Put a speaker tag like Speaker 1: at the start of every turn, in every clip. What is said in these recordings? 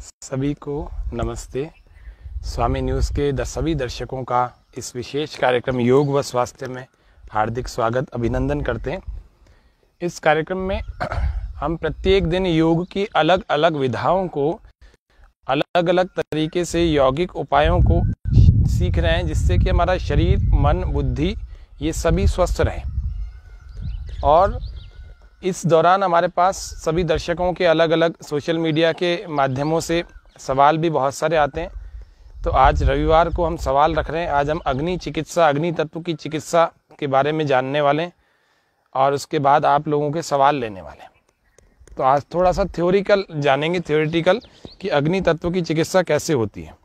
Speaker 1: सभी को नमस्ते। स्वामी न्यूज़ के द, सभी दर्शकों का इस विशेष कार्यक्रम योग व स्वास्थ्य में हार्दिक स्वागत, अभिनंदन करते हैं। इस कार्यक्रम में हम प्रत्येक दिन योग की अलग अलग विधाओं को अलग अलग तरीके से यौगिक उपायों को सीख रहे हैं, जिससे कि हमारा शरीर, मन, बुद्धि, ये सभी स्वस्थ रहें। और इस दौरान हमारे पास सभी दर्शकों के अलग अलग सोशल मीडिया के माध्यमों से सवाल भी बहुत सारे आते हैं। तो आज रविवार को हम सवाल रख रहे हैं। आज हम अग्नि चिकित्सा, अग्नि तत्व की चिकित्सा के बारे में जानने वाले हैं और उसके बाद आप लोगों के सवाल लेने वाले हैं। तो आज थोड़ा सा थ्योरिकल जानेंगे थ्योरिटिकल कि अग्नि तत्व की चिकित्सा कैसे होती है।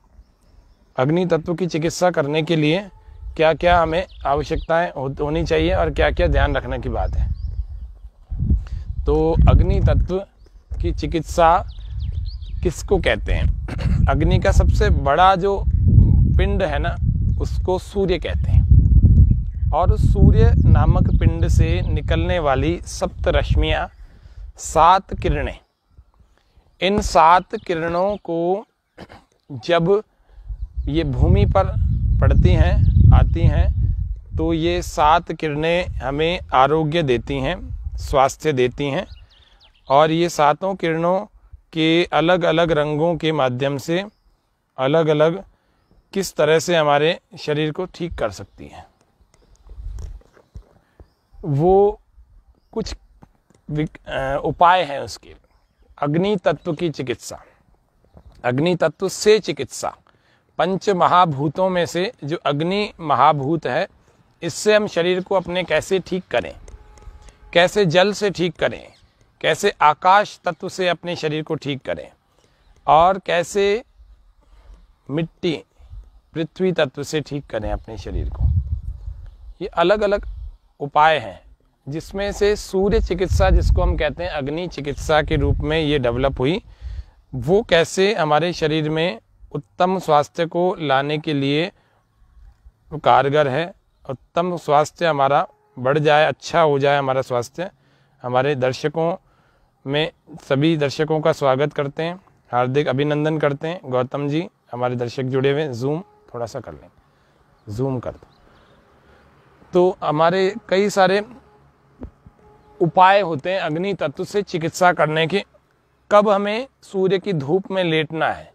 Speaker 1: अग्नि तत्व की चिकित्सा करने के लिए क्या क्या हमें आवश्यकताएँ होनी चाहिए और क्या क्या ध्यान रखने की बात है। तो अग्नि तत्व की चिकित्सा किसको कहते हैं? अग्नि का सबसे बड़ा जो पिंड है ना, उसको सूर्य कहते हैं। और सूर्य नामक पिंड से निकलने वाली सप्त रश्मियाँ सात किरणें। इन सात किरणों को जब ये भूमि पर पड़ती हैं, आती हैं तो ये सात किरणें हमें आरोग्य देती हैं। स्वास्थ्य देती हैं और ये सातों किरणों के अलग अलग रंगों के माध्यम से अलग अलग किस तरह से हमारे शरीर को ठीक कर सकती हैं। वो कुछ उपाय हैं उसके। अग्नि तत्व की चिकित्सा। अग्नि तत्व से चिकित्सा। पंच महाभूतों में से जो अग्नि महाभूत है, इससे हम शरीर को अपने कैसे ठीक करें? कैसे जल से ठीक करें, कैसे आकाश तत्व से अपने शरीर को ठीक करें, और कैसे मिट्टी, पृथ्वी तत्व से ठीक करें अपने शरीर को। ये अलग अलग उपाय हैं, जिसमें से सूर्य चिकित्सा, जिसको हम कहते हैं अग्नि चिकित्सा के रूप में ये डेवलप हुई, वो कैसे हमारे शरीर में उत्तम स्वास्थ्य को लाने के लिए कारगर है, उत्तम स्वास्थ्य हमारा बढ़ जाए अच्छा हो जाए हमारा स्वास्थ्य, हमारे दर्शकों में सभी दर्शकों का स्वागत करते हैं, हार्दिक अभिनंदन करते हैं। गौतम जी, हमारे दर्शक जुड़े हुए जूम थोड़ा सा कर लें। जूम कर दो। तो हमारे कई सारे उपाय होते हैं अग्नि तत्व से चिकित्सा करने के। कब हमें सूर्य की धूप में लेटना है?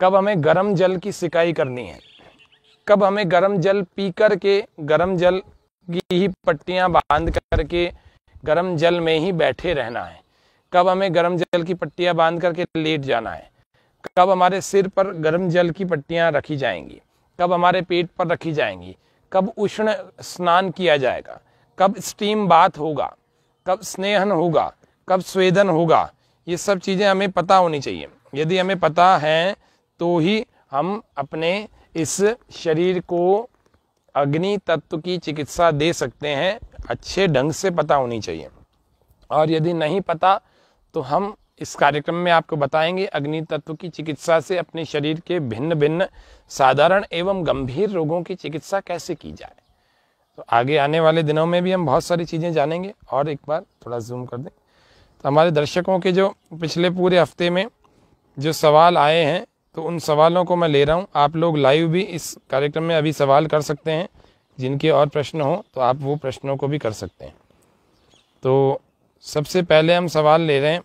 Speaker 1: कब हमें गर्म जल की सिकाई करनी है? कब हमें गर्म जल पी कर के गर्म जल की ही पट्टियाँ बाँध करके गर्म जल में ही बैठे रहना है। कब हमें गर्म जल की पट्टियाँ बाँध करके लेट जाना है? कब हमारे सिर पर गर्म जल की पट्टियाँ रखी जाएँगी? कब हमारे पेट पर रखी जाएँगी? कब उष्ण स्नान किया जाएगा? कब स्टीम बात होगा? कब स्नेहन होगा? कब स्वेदन होगा? ये सब चीज़ें हमें पता होनी चाहिए। यदि हमें पता है तो ही हम अपने इस शरीर को अग्नि तत्व की चिकित्सा दे सकते हैं, अच्छे ढंग से पता होनी चाहिए। और यदि नहीं पता तो हम इस कार्यक्रम में आपको बताएँगे अग्नि तत्व की चिकित्सा से अपने शरीर के भिन्न भिन्न साधारण एवं गंभीर रोगों की चिकित्सा कैसे की जाए। तो आगे आने वाले दिनों में भी हम बहुत सारी चीज़ें जानेंगे। और एक बार थोड़ा जूम कर दें। तो हमारे दर्शकों के जो पिछले पूरे हफ़्ते में जो सवाल आए हैं तो उन सवालों को मैं ले रहा हूँ। आप लोग लाइव भी इस कार्यक्रम में अभी सवाल कर सकते हैं। जिनके और प्रश्न हो तो आप वो प्रश्नों को भी कर सकते हैं। तो सबसे पहले हम सवाल ले रहे हैं।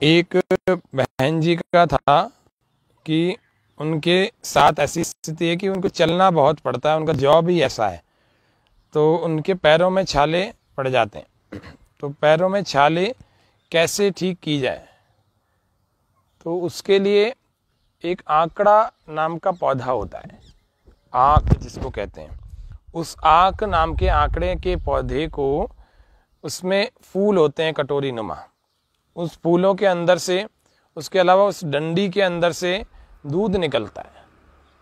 Speaker 1: एक बहन जी का था कि उनके साथ ऐसी स्थिति है कि उनको चलना बहुत पड़ता है, उनका जॉब ही ऐसा है। तो उनके पैरों में छाले पड़ जाते हैं। तो पैरों में छाले कैसे ठीक की जाए? तो उसके लिए एक आंकड़ा नाम का पौधा होता है। आंक जिसको कहते हैं। उस आंक नाम के आंकड़े के पौधे को उसमें फूल होते हैं कटोरी नुमा उस फूलों के अंदर से, उसके अलावा उस डंडी के अंदर से दूध निकलता है।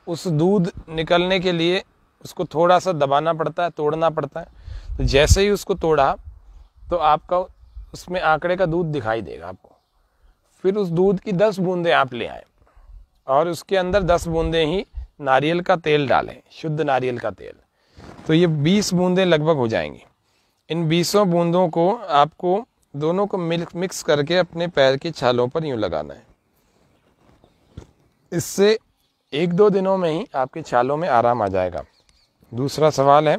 Speaker 1: उस दूध निकलने के लिए उसको थोड़ा सा दबाना पड़ता है, तोड़ना पड़ता है। तो जैसे ही उसको तोड़ा तो आपका उसमें आंकड़े का दूध दिखाई देगा आपको। फिर उस दूध की दस बूंदें आप ले आए और उसके अंदर दस बूंदें ही नारियल का तेल डालें, शुद्ध नारियल का तेल। तो ये बीस बूंदें लगभग हो जाएँगी। इन बीसों बूंदों को आपको दोनों को मिल्क मिक्स करके अपने पैर की छालों पर यूँ लगाना है। इससे एक दो दिनों में ही आपकी छालों में आराम आ जाएगा। दूसरा सवाल है,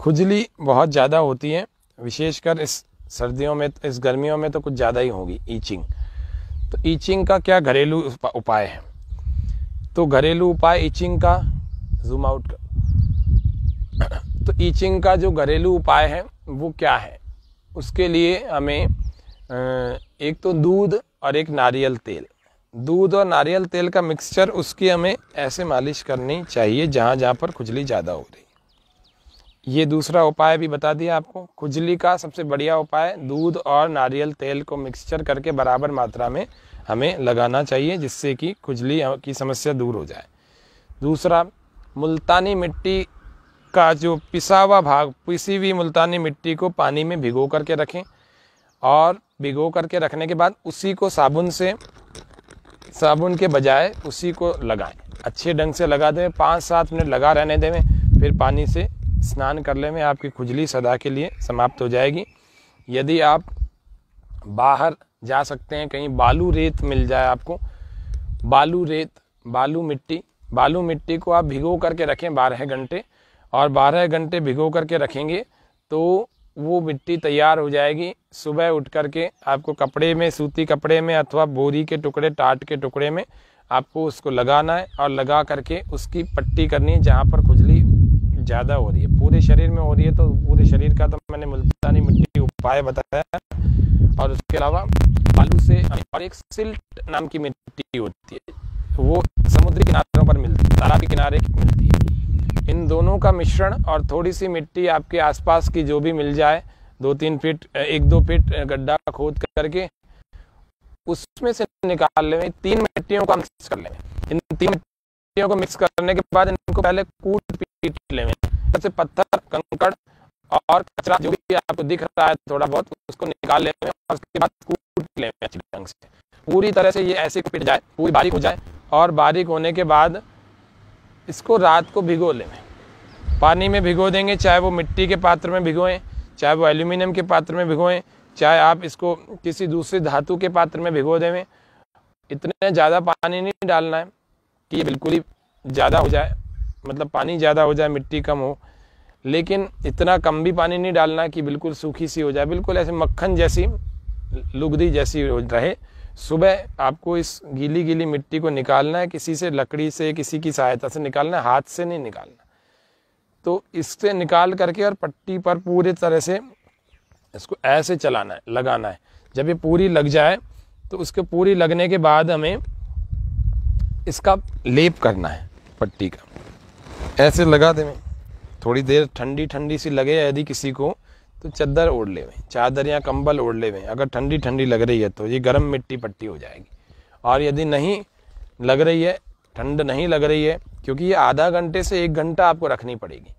Speaker 1: खुजली बहुत ज़्यादा होती है, विशेषकर इस सर्दियों में, इस गर्मियों में तो कुछ ज़्यादा ही होगी ईचिंग तो ईचिंग का क्या घरेलू उपाय है? तो घरेलू उपाय ईचिंग का जूम आउट कर। तो ईचिंग का जो घरेलू उपाय है, वो क्या है? उसके लिए हमें एक तो दूध और एक नारियल तेल। दूध और नारियल तेल का मिक्सचर उसकी हमें ऐसे मालिश करनी चाहिए जहाँ जहाँ पर खुजली ज़्यादा हो रही। ये दूसरा उपाय भी बता दिया आपको। खुजली का सबसे बढ़िया उपाय, दूध और नारियल तेल को मिक्सचर करके बराबर मात्रा में हमें लगाना चाहिए, जिससे कि खुजली की समस्या दूर हो जाए। दूसरा, मुल्तानी मिट्टी का जो पिसा हुआ भाग, पिसी हुई मुल्तानी मिट्टी को पानी में भिगो करके रखें और भिगो करके रखने के बाद उसी को साबुन से, साबुन के बजाय उसी को लगाएँ। अच्छे ढंग से लगा दें, पाँच सात मिनट लगा रहने दें, फिर पानी से स्नान करने में, आपकी खुजली सदा के लिए समाप्त हो जाएगी। यदि आप बाहर जा सकते हैं, कहीं बालू रेत मिल जाए आपको, बालू रेत, बालू मिट्टी बालू मिट्टी को आप भिगो करके रखें बारह घंटे, और बारह घंटे भिगो करके रखेंगे तो वो मिट्टी तैयार हो जाएगी। सुबह उठ करके आपको कपड़े में, सूती कपड़े में अथवा बोरी के टुकड़े, टाट के टुकड़े में आपको उसको लगाना है, और लगा करके उसकी पट्टी करनी है, जहाँ पर खुजली ज़्यादा हो रही है। पूरे शरीर में हो रही है तो पूरे शरीर का तो मैंने मुल्तानी मिट्टी उपाय बताया। और उसके अलावा बालू से और एक सिल्ट नाम की मिट्टी होती है। वो समुद्री किनारों पर मिलती है, तालाब के किनारे मिलती है। इन दोनों का मिश्रण और थोड़ी सी मिट्टी आपके आसपास की जो भी मिल जाए दो तीन फीट एक दो फीट गड्ढा खोद करके, उसमें से निकाल लें, तीन मिट्टियों का मिक्स कर लें। इन तीन मिट्टियों को मिक्स करने के बाद इनको पहले कूट पीट लें सबसे पत्थर, कंकड़ और कचरा जो भी आपको दिख रहा है, थोड़ा बहुत उसको निकाल लें और उसके बाद कूट लें अच्छी ढंग से। पूरी तरह से ये ऐसे पिट जाए, पूरी बारीक हो जाए और बारीक होने के बाद इसको रात को भिगो लें पानी में भिगो देंगे, चाहे वो मिट्टी के पात्र में भिगोएँ, चाहे वो एल्यूमिनियम के पात्र में भिगोएँ, चाहे आप इसको किसी दूसरी धातु के पात्र में भिगो देवें इतने ज़्यादा पानी नहीं डालना है कि ये बिल्कुल ही ज़्यादा हो जाए। मतलब पानी ज़्यादा हो जाए, मिट्टी कम हो। लेकिन इतना कम भी पानी नहीं डालना कि बिल्कुल सूखी सी हो जाए। बिल्कुल ऐसे मक्खन जैसी, लुगदी जैसी रहे। सुबह आपको इस गीली गीली मिट्टी को निकालना है, किसी से लकड़ी से, किसी की सहायता से निकालना है, हाथ से नहीं निकालना। तो इससे निकाल करके और पट्टी पर पूरी तरह से इसको ऐसे चलाना है, लगाना है। जब ये पूरी लग जाए तो उसके पूरी लगने के बाद हमें इसका लेप करना है, पट्टी का। ऐसे लगा दें थोड़ी देर ठंडी ठंडी सी लगे यदि किसी को तो चादर ओढ़ ले चादर या कंबल ओढ़ ले अगर ठंडी ठंडी लग रही है तो ये गर्म मिट्टी पट्टी हो जाएगी। और यदि नहीं लग रही है, ठंड नहीं लग रही है, क्योंकि ये आधा घंटे से एक घंटा आपको रखनी पड़ेगी।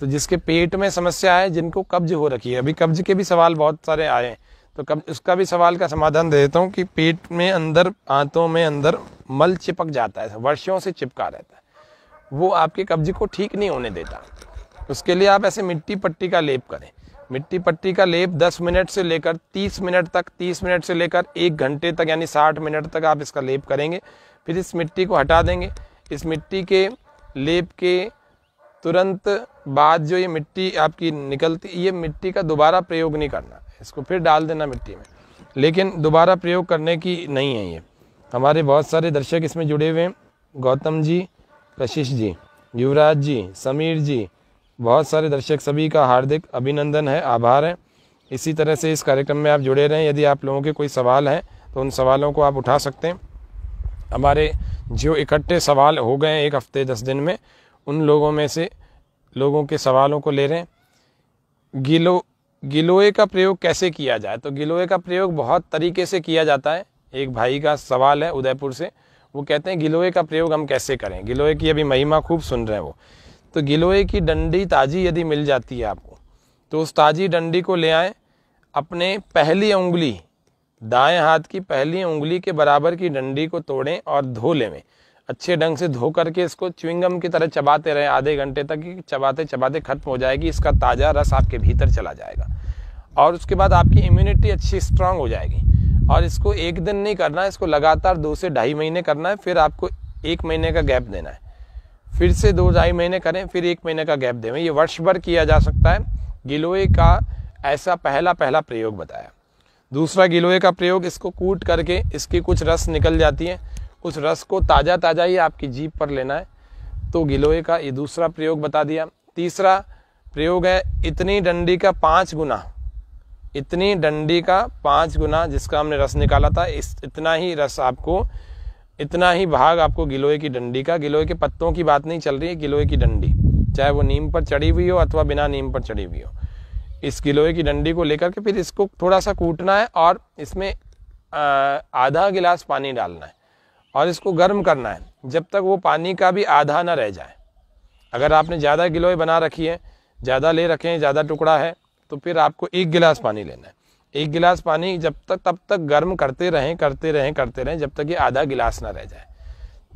Speaker 1: तो जिसके पेट में समस्या है, जिनको कब्ज हो रखी है, अभी कब्ज के भी सवाल बहुत सारे आए हैं तो कब, उसका भी सवाल का समाधान दे देता हूँ कि पेट में अंदर, आंतों में अंदर मल चिपक जाता है, वर्षों से चिपका रहता है। वो आपके कब्जे को ठीक नहीं होने देता। उसके लिए आप ऐसे मिट्टी पट्टी का लेप करें। मिट्टी पट्टी का लेप 10 मिनट से लेकर 30 मिनट तक 30 मिनट से लेकर एक घंटे तक, यानी 60 मिनट तक आप इसका लेप करेंगे। फिर इस मिट्टी को हटा देंगे। इस मिट्टी के लेप के तुरंत बाद जो ये मिट्टी आपकी निकलती, ये मिट्टी का दोबारा प्रयोग नहीं करना। इसको फिर डाल देना मिट्टी में। लेकिन दोबारा प्रयोग करने की नहीं है ये। हमारे बहुत सारे दर्शक इसमें जुड़े हुए हैं। गौतम जी कशिश जी, युवराज जी, समीर जी, बहुत सारे दर्शक सभी का हार्दिक अभिनंदन है, आभार है। इसी तरह से इस कार्यक्रम में आप जुड़े रहें। यदि आप लोगों के कोई सवाल हैं तो उन सवालों को आप उठा सकते हैं। हमारे जो इकट्ठे सवाल हो गए हैं एक हफ़्ते, दस दिन में, उन लोगों में से लोगों के सवालों को ले रहे हैं। गिलो गिलोए का प्रयोग कैसे किया जाए? तो गिलोए का प्रयोग बहुत तरीके से किया जाता है। एक भाई का सवाल है उदयपुर से। वो कहते हैं, गिलोय का प्रयोग हम कैसे करें? गिलोय की अभी महिमा खूब सुन रहे हैं वो। तो गिलोय की डंडी ताजी यदि मिल जाती है आपको तो उस ताजी डंडी को ले आए, अपने पहली उंगली, दाएँ हाथ की पहली उंगली के बराबर की डंडी को तोड़ें और धो लें अच्छे ढंग से धो करके इसको च्विंगम की तरह चबाते रहें, आधे घंटे तक कि चबाते चबाते खत्म हो जाएगी, इसका ताज़ा रस आपके भीतर चला जाएगा। और उसके बाद आपकी इम्यूनिटी अच्छी स्ट्रांग हो जाएगी। और इसको एक दिन नहीं करना है इसको लगातार दो से ढाई महीने करना है, फिर आपको एक महीने का गैप देना है। फिर से दो ढाई महीने करें, फिर एक महीने का गैप दें। ये वर्ष भर किया जा सकता है। गिलोय का ऐसा पहला पहला प्रयोग बताया। दूसरा गिलोय का प्रयोग, इसको कूट करके इसकी कुछ रस निकल जाती है। उस रस को ताज़ा ताज़ा ही आपकी जीप पर लेना है। तो गिलोय का ये दूसरा प्रयोग बता दिया। तीसरा प्रयोग है, इतनी डंडी का पाँच गुना। इतनी डंडी का पाँच गुना जिसका हमने रस निकाला था, इस, इतना ही रस आपको, इतना ही भाग आपको गिलोय की डंडी का। गिलोय के पत्तों की बात नहीं चल रही है, गिलोय की डंडी। चाहे वो नीम पर चढ़ी हुई हो अथवा बिना नीम पर चढ़ी हुई हो। इस गिलोय की डंडी को लेकर के फिर इसको थोड़ा सा कूटना है और इसमें आधा गिलास पानी डालना है और इसको गर्म करना है, जब तक वो पानी का भी आधा ना रह जाए। अगर आपने ज़्यादा गिलोय बना रखी है, ज़्यादा ले रखे हैं, ज़्यादा टुकड़ा है तो फिर आपको एक गिलास पानी लेना है। एक गिलास पानी जब तक, तब तक गर्म करते रहें करते रहें करते रहें, जब तक ये आधा गिलास ना रह जाए।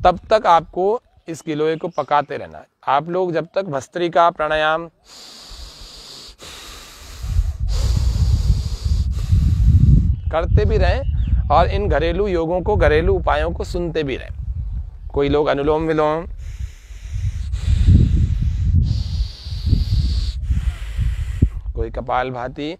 Speaker 1: तब तक आपको इस गिलोय को पकाते रहना है। आप लोग जब तक भस्त्री का प्राणायाम करते भी रहें और इन घरेलू योगों को, घरेलू उपायों को सुनते भी रहें। कोई लोग अनुलोम विलोम कपाल भाती।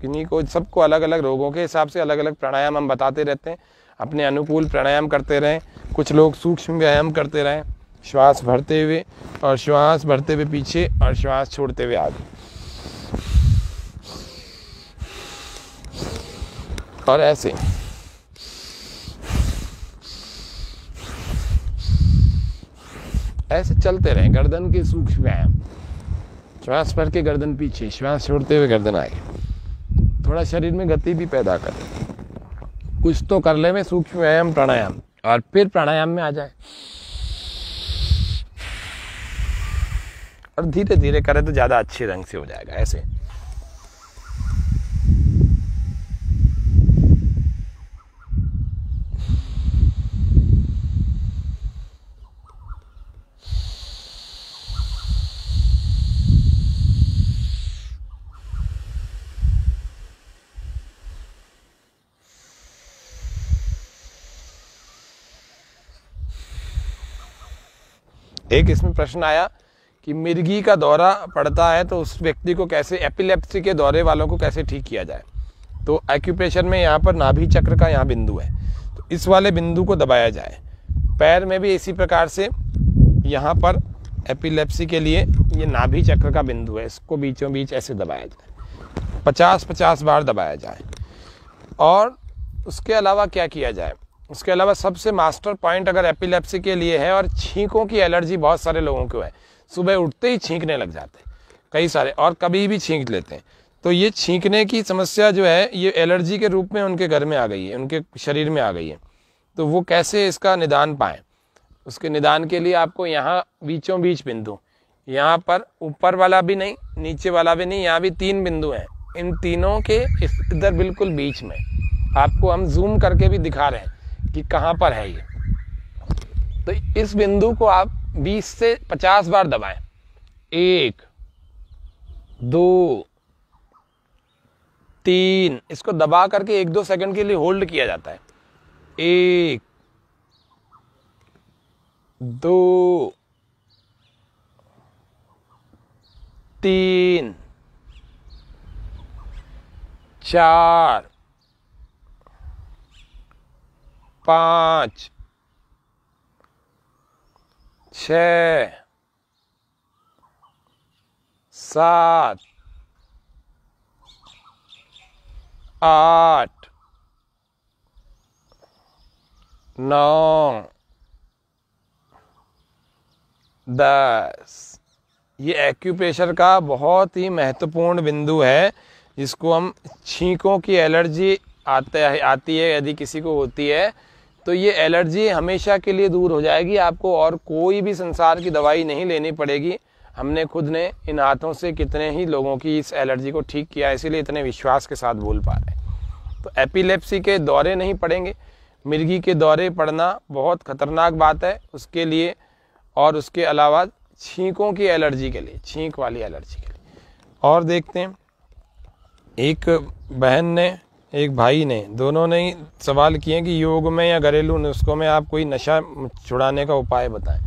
Speaker 1: किन्हीं को, सबको अलग अलग रोगों के हिसाब से अलग अलग प्राणायाम हम बताते रहते हैं। अपने अनुकूल प्राणायाम करते रहें। कुछ लोग सूक्ष्म व्यायाम करते रहें। श्वास भरते हुए और श्वास भरते हुए पीछे और श्वास छोड़ते हुए आगे। और ऐसे। ऐसे चलते रहे, गर्दन के सूक्ष्म व्यायाम। श्वास भर के गर्दन पीछे, श्वास छोड़ते हुए गर्दन आगे। थोड़ा शरीर में गति भी पैदा करे कुछ तो कर ले में सूक्ष्म व्यायाम, प्राणायाम, और फिर प्राणायाम में आ जाए। और धीरे धीरे करें तो ज़्यादा अच्छे रंग से हो जाएगा, ऐसे। एक इसमें प्रश्न आया कि मिर्गी का दौरा पड़ता है तो उस व्यक्ति को कैसे एपिलेप्सी के दौरे वालों को कैसे ठीक किया जाए? तो एक्यूप्रेशर में यहाँ पर नाभि चक्र का यहाँ बिंदु है। तो इस वाले बिंदु को दबाया जाए। पैर में भी इसी प्रकार से यहाँ पर एपिलेप्सी के लिए ये नाभि चक्र का बिंदु है। इसको बीचों बीच ऐसे दबाया जाए। पचास पचास बार दबाया जाए। और उसके अलावा क्या किया जाए? उसके अलावा सबसे मास्टर पॉइंट अगर एपिलेप्सी के लिए है और छींकों की एलर्जी बहुत सारे लोगों को है। सुबह उठते ही छींकने लग जाते हैं, कई सारे, और कभी भी छींक लेते हैं। तो ये छींकने की समस्या जो है, ये एलर्जी के रूप में उनके घर में आ गई है, उनके शरीर में आ गई है। तो वो कैसे इसका निदान पाए? उसके निदान के लिए आपको यहाँ बीचों बीच बिंदु, यहाँ पर ऊपर वाला भी नहीं, नीचे वाला भी नहीं, यहाँ भी तीन बिंदु हैं। इन तीनों के इधर बिल्कुल बीच में। आपको हम जूम करके भी दिखा रहे हैं। कि कहाँ पर है ये? तो इस बिंदु को आप 20 से 50 बार दबाएँ। एक, दो, तीन, इसको दबा करके एक दो सेकंड के लिए होल्ड किया जाता है। एक, दो, तीन, चार पाँच, छ, सात, आठ, नौ, दस। ये एक्यूप्रेशर का बहुत ही महत्वपूर्ण बिंदु है, जिसको हम छींकों की एलर्जी आते, आती है, यदि किसी को होती है तो ये एलर्जी हमेशा के लिए दूर हो जाएगी, आपको और कोई भी संसार की दवाई नहीं लेनी पड़ेगी। हमने खुद ने इन हाथों से कितने ही लोगों की इस एलर्जी को ठीक किया, इसीलिए इतने विश्वास के साथ बोल पा रहे हैं। तो एपिलेप्सी के दौरे नहीं पड़ेंगे। मिर्गी के दौरे पड़ना बहुत खतरनाक बात है। उसके लिए और उसके अलावा छींकों की एलर्जी के लिए, छींक वाली एलर्जी के लिए। और देखते हैं, एक बहन ने एक भाई ने, दोनों ने सवाल किए कि योग में या घरेलू नुस्खों में आप कोई नशा छुड़ाने का उपाय बताएँ।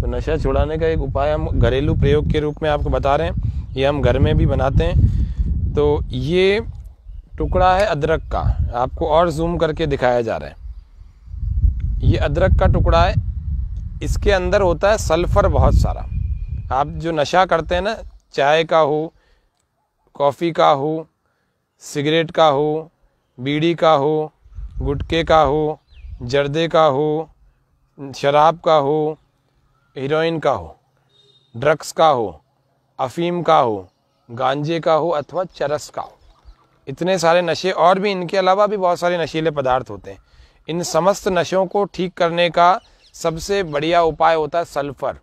Speaker 1: तो नशा छुड़ाने का एक उपाय हम घरेलू प्रयोग के रूप में आपको बता रहे हैं। ये हम घर में भी बनाते हैं। तो ये टुकड़ा है अदरक का। आपको और जूम करके दिखाया जा रहा है। ये अदरक का टुकड़ा है। इसके अंदर होता है सल्फ़र बहुत सारा। आप जो नशा करते हैं ना, चाय का हो, कॉफ़ी का हो, सिगरेट का हो बीड़ी का हो, गुटके का हो, जर्दे का हो, शराब का हो, हीरोइन का हो, ड्रग्स का हो, अफीम का हो, गांजे का हो अथवा चरस का हो। इतने सारे नशे और भी इनके अलावा भी बहुत सारे नशीले पदार्थ होते हैं। इन समस्त नशों को ठीक करने का सबसे बढ़िया उपाय होता है सल्फ़र।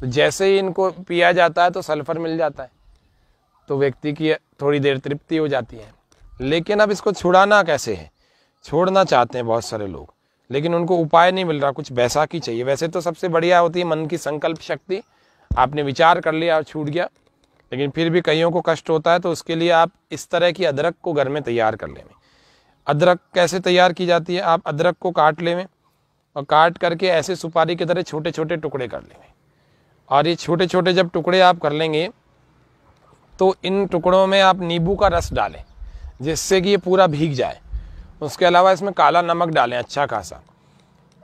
Speaker 1: तो जैसे ही इनको पिया जाता है तो सल्फ़र मिल जाता है। तो व्यक्ति की थोड़ी देर तृप्ति हो जाती है। लेकिन अब इसको छुड़ाना कैसे है? छोड़ना चाहते हैं बहुत सारे लोग, लेकिन उनको उपाय नहीं मिल रहा, कुछ वैसा बैसाखी चाहिए। वैसे तो सबसे बढ़िया होती है मन की संकल्प शक्ति। आपने विचार कर लिया और छूट गया, लेकिन फिर भी कईयों को कष्ट होता है तो उसके लिए आप इस तरह की अदरक को घर में तैयार कर लें। अदरक कैसे तैयार की जाती है? आप अदरक को काट लें और काट करके ऐसे सुपारी की तरह छोटे छोटे टुकड़े कर लें। और ये छोटे छोटे जब टुकड़े आप कर लेंगे तो इन टुकड़ों में आप नींबू का रस डालें। जिससे कि ये पूरा भीग जाए। उसके अलावा इसमें काला नमक डालें अच्छा खासा।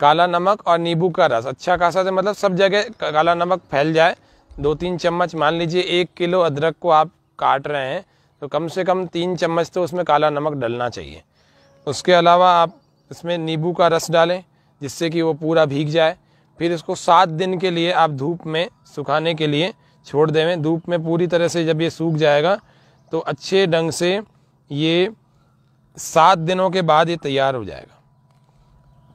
Speaker 1: काला नमक और नींबू का रस अच्छा खासा से मतलब सब जगह काला नमक फैल जाए। दो तीन चम्मच, मान लीजिए एक किलो अदरक को आप काट रहे हैं तो कम से कम तीन चम्मच तो उसमें काला नमक डलना चाहिए। उसके अलावा आप इसमें नींबू का रस डालें, जिससे कि वो पूरा भीग जाए। फिर इसको सात दिन के लिए आप धूप में सुखाने के लिए छोड़ देवें। धूप में पूरी तरह से जब ये सूख जाएगा तो अच्छे ढंग से ये सात दिनों के बाद ये तैयार हो जाएगा।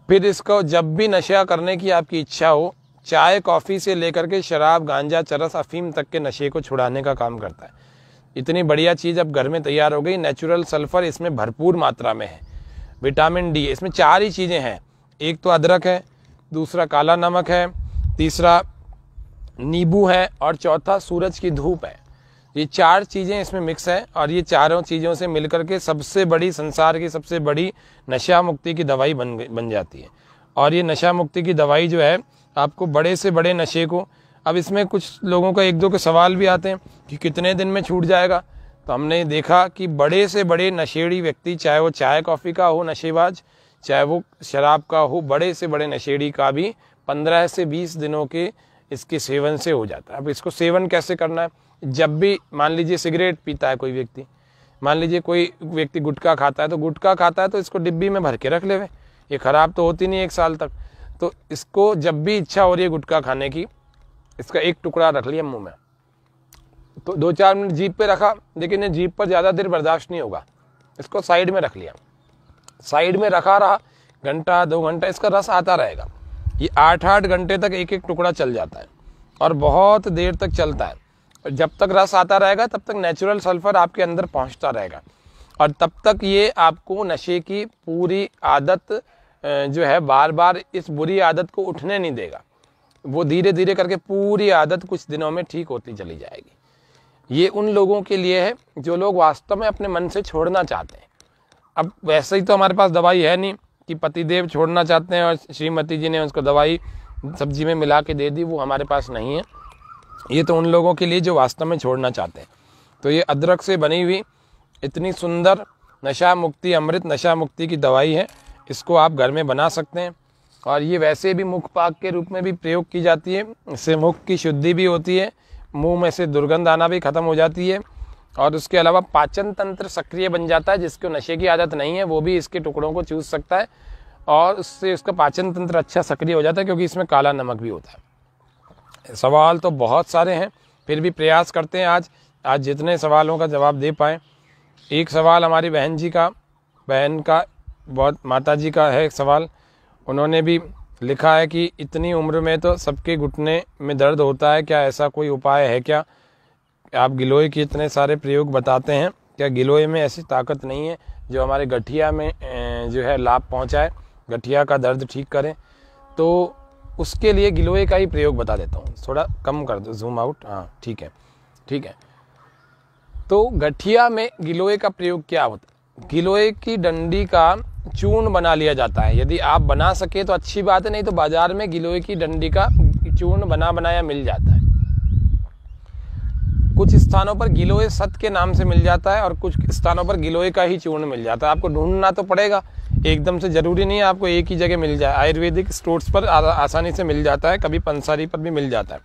Speaker 1: फिर इसको जब भी नशा करने की आपकी इच्छा हो, चाय, कॉफ़ी से लेकर के शराब, गांजा, चरस, अफीम तक के नशे को छुड़ाने का काम करता है। इतनी बढ़िया चीज़ अब घर में तैयार हो गई। नेचुरल सल्फ़र इसमें भरपूर मात्रा में है। विटामिन डी, इसमें चार ही चीज़ें हैं। एक तो अदरक है, दूसरा काला नमक है, तीसरा नींबू है और चौथा सूरज की धूप है। ये चार चीज़ें इसमें मिक्स है और ये चारों चीज़ों से मिलकर के सबसे बड़ी संसार की सबसे बड़ी नशा मुक्ति की दवाई बन बन जाती है। और ये नशा मुक्ति की दवाई जो है, आपको बड़े से बड़े नशे को, अब इसमें कुछ लोगों का एक दो के सवाल भी आते हैं कि कितने दिन में छूट जाएगा। तो हमने देखा कि बड़े से बड़े नशेड़ी व्यक्ति, चाहे वो चाय कॉफ़ी का हो नशेबाज, चाहे वो शराब का हो, बड़े से बड़े नशेड़ी का भी पंद्रह से बीस दिनों के इसके सेवन से हो जाता है। अब इसको सेवन कैसे करना है? जब भी, मान लीजिए सिगरेट पीता है कोई व्यक्ति, मान लीजिए कोई व्यक्ति गुटखा खाता है तो गुटखा खाता है तो इसको डिब्बी में भर के रख ले ये ख़राब तो होती नहीं एक साल तक। तो इसको जब भी इच्छा हो रही है गुटखा खाने की, इसका एक टुकड़ा रख लिया मुँह में। तो दो चार मिनट जीप पे रखा, लेकिन ये जीप पर ज़्यादा देर बर्दाश्त नहीं होगा। इसको साइड में रख लिया। साइड में रखा रहा, घंटा, दो घंटा, इसका रस आता रहेगा। ये आठ आठ घंटे तक एक एक टुकड़ा चल जाता है और बहुत देर तक चलता है। जब तक रस आता रहेगा, तब तक नेचुरल सल्फ़र आपके अंदर पहुँचता रहेगा। और तब तक ये आपको नशे की पूरी आदत जो है बार बार इस बुरी आदत को उठने नहीं देगा। वो धीरे धीरे करके पूरी आदत कुछ दिनों में ठीक होती चली जाएगी। ये उन लोगों के लिए है जो लोग वास्तव में अपने मन से छोड़ना चाहते हैं। अब वैसे ही तो हमारे पास दवाई है नहीं। कि पतिदेव छोड़ना चाहते हैं और श्रीमती जी ने उसको दवाई सब्ज़ी में मिला के दे दी, वो हमारे पास नहीं है। ये तो उन लोगों के लिए जो वास्तव में छोड़ना चाहते हैं। तो ये अदरक से बनी हुई इतनी सुंदर नशा मुक्ति, अमृत नशा मुक्ति की दवाई है। इसको आप घर में बना सकते हैं। और ये वैसे भी मुख पाक के रूप में भी प्रयोग की जाती है। इससे मुख की शुद्धि भी होती है। मुँह में से दुर्गंध आना भी खत्म हो जाती है। और उसके अलावा पाचन तंत्र सक्रिय बन जाता है, जिसको नशे की आदत नहीं है, वो भी इसके टुकड़ों को चूस सकता है और उससे उसका पाचन तंत्र अच्छा सक्रिय हो जाता है, क्योंकि इसमें काला नमक भी होता है। सवाल तो बहुत सारे हैं, फिर भी प्रयास करते हैं आज। आज जितने सवालों का जवाब दे पाएँ, एक सवाल हमारी बहन जी का, बहन का, बहुत माता जी का है एक सवाल। उन्होंने भी लिखा है कि इतनी उम्र में तो सबके घुटने में दर्द होता है, क्या ऐसा कोई उपाय है क्या? आप गिलोय के इतने सारे प्रयोग बताते हैं, क्या गिलोय में ऐसी ताकत नहीं है जो हमारे गठिया में जो है लाभ पहुँचाए, गठिया का दर्द ठीक करें? तो उसके लिए गिलोय का ही प्रयोग बता देता हूँ। थोड़ा कम कर दो जूम आउट हाँ ठीक है ठीक है। तो गठिया में गिलोय का प्रयोग क्या होता है? गिलोय की डंडी का चूर्ण बना लिया जाता है। यदि आप बना सके तो अच्छी बात है, नहीं तो बाज़ार में गिलोय की डंडी का चूर्ण बना बनाया मिल जाता है। कुछ स्थानों पर गिलोय सत के नाम से मिल जाता है और कुछ स्थानों पर गिलोय का ही चूर्ण मिल जाता है। आपको ढूंढना तो पड़ेगा। एकदम से ज़रूरी नहीं है आपको एक ही जगह मिल जाए। आयुर्वेदिक स्टोर्स पर आसानी से मिल जाता है, कभी पंसारी पर भी मिल जाता है।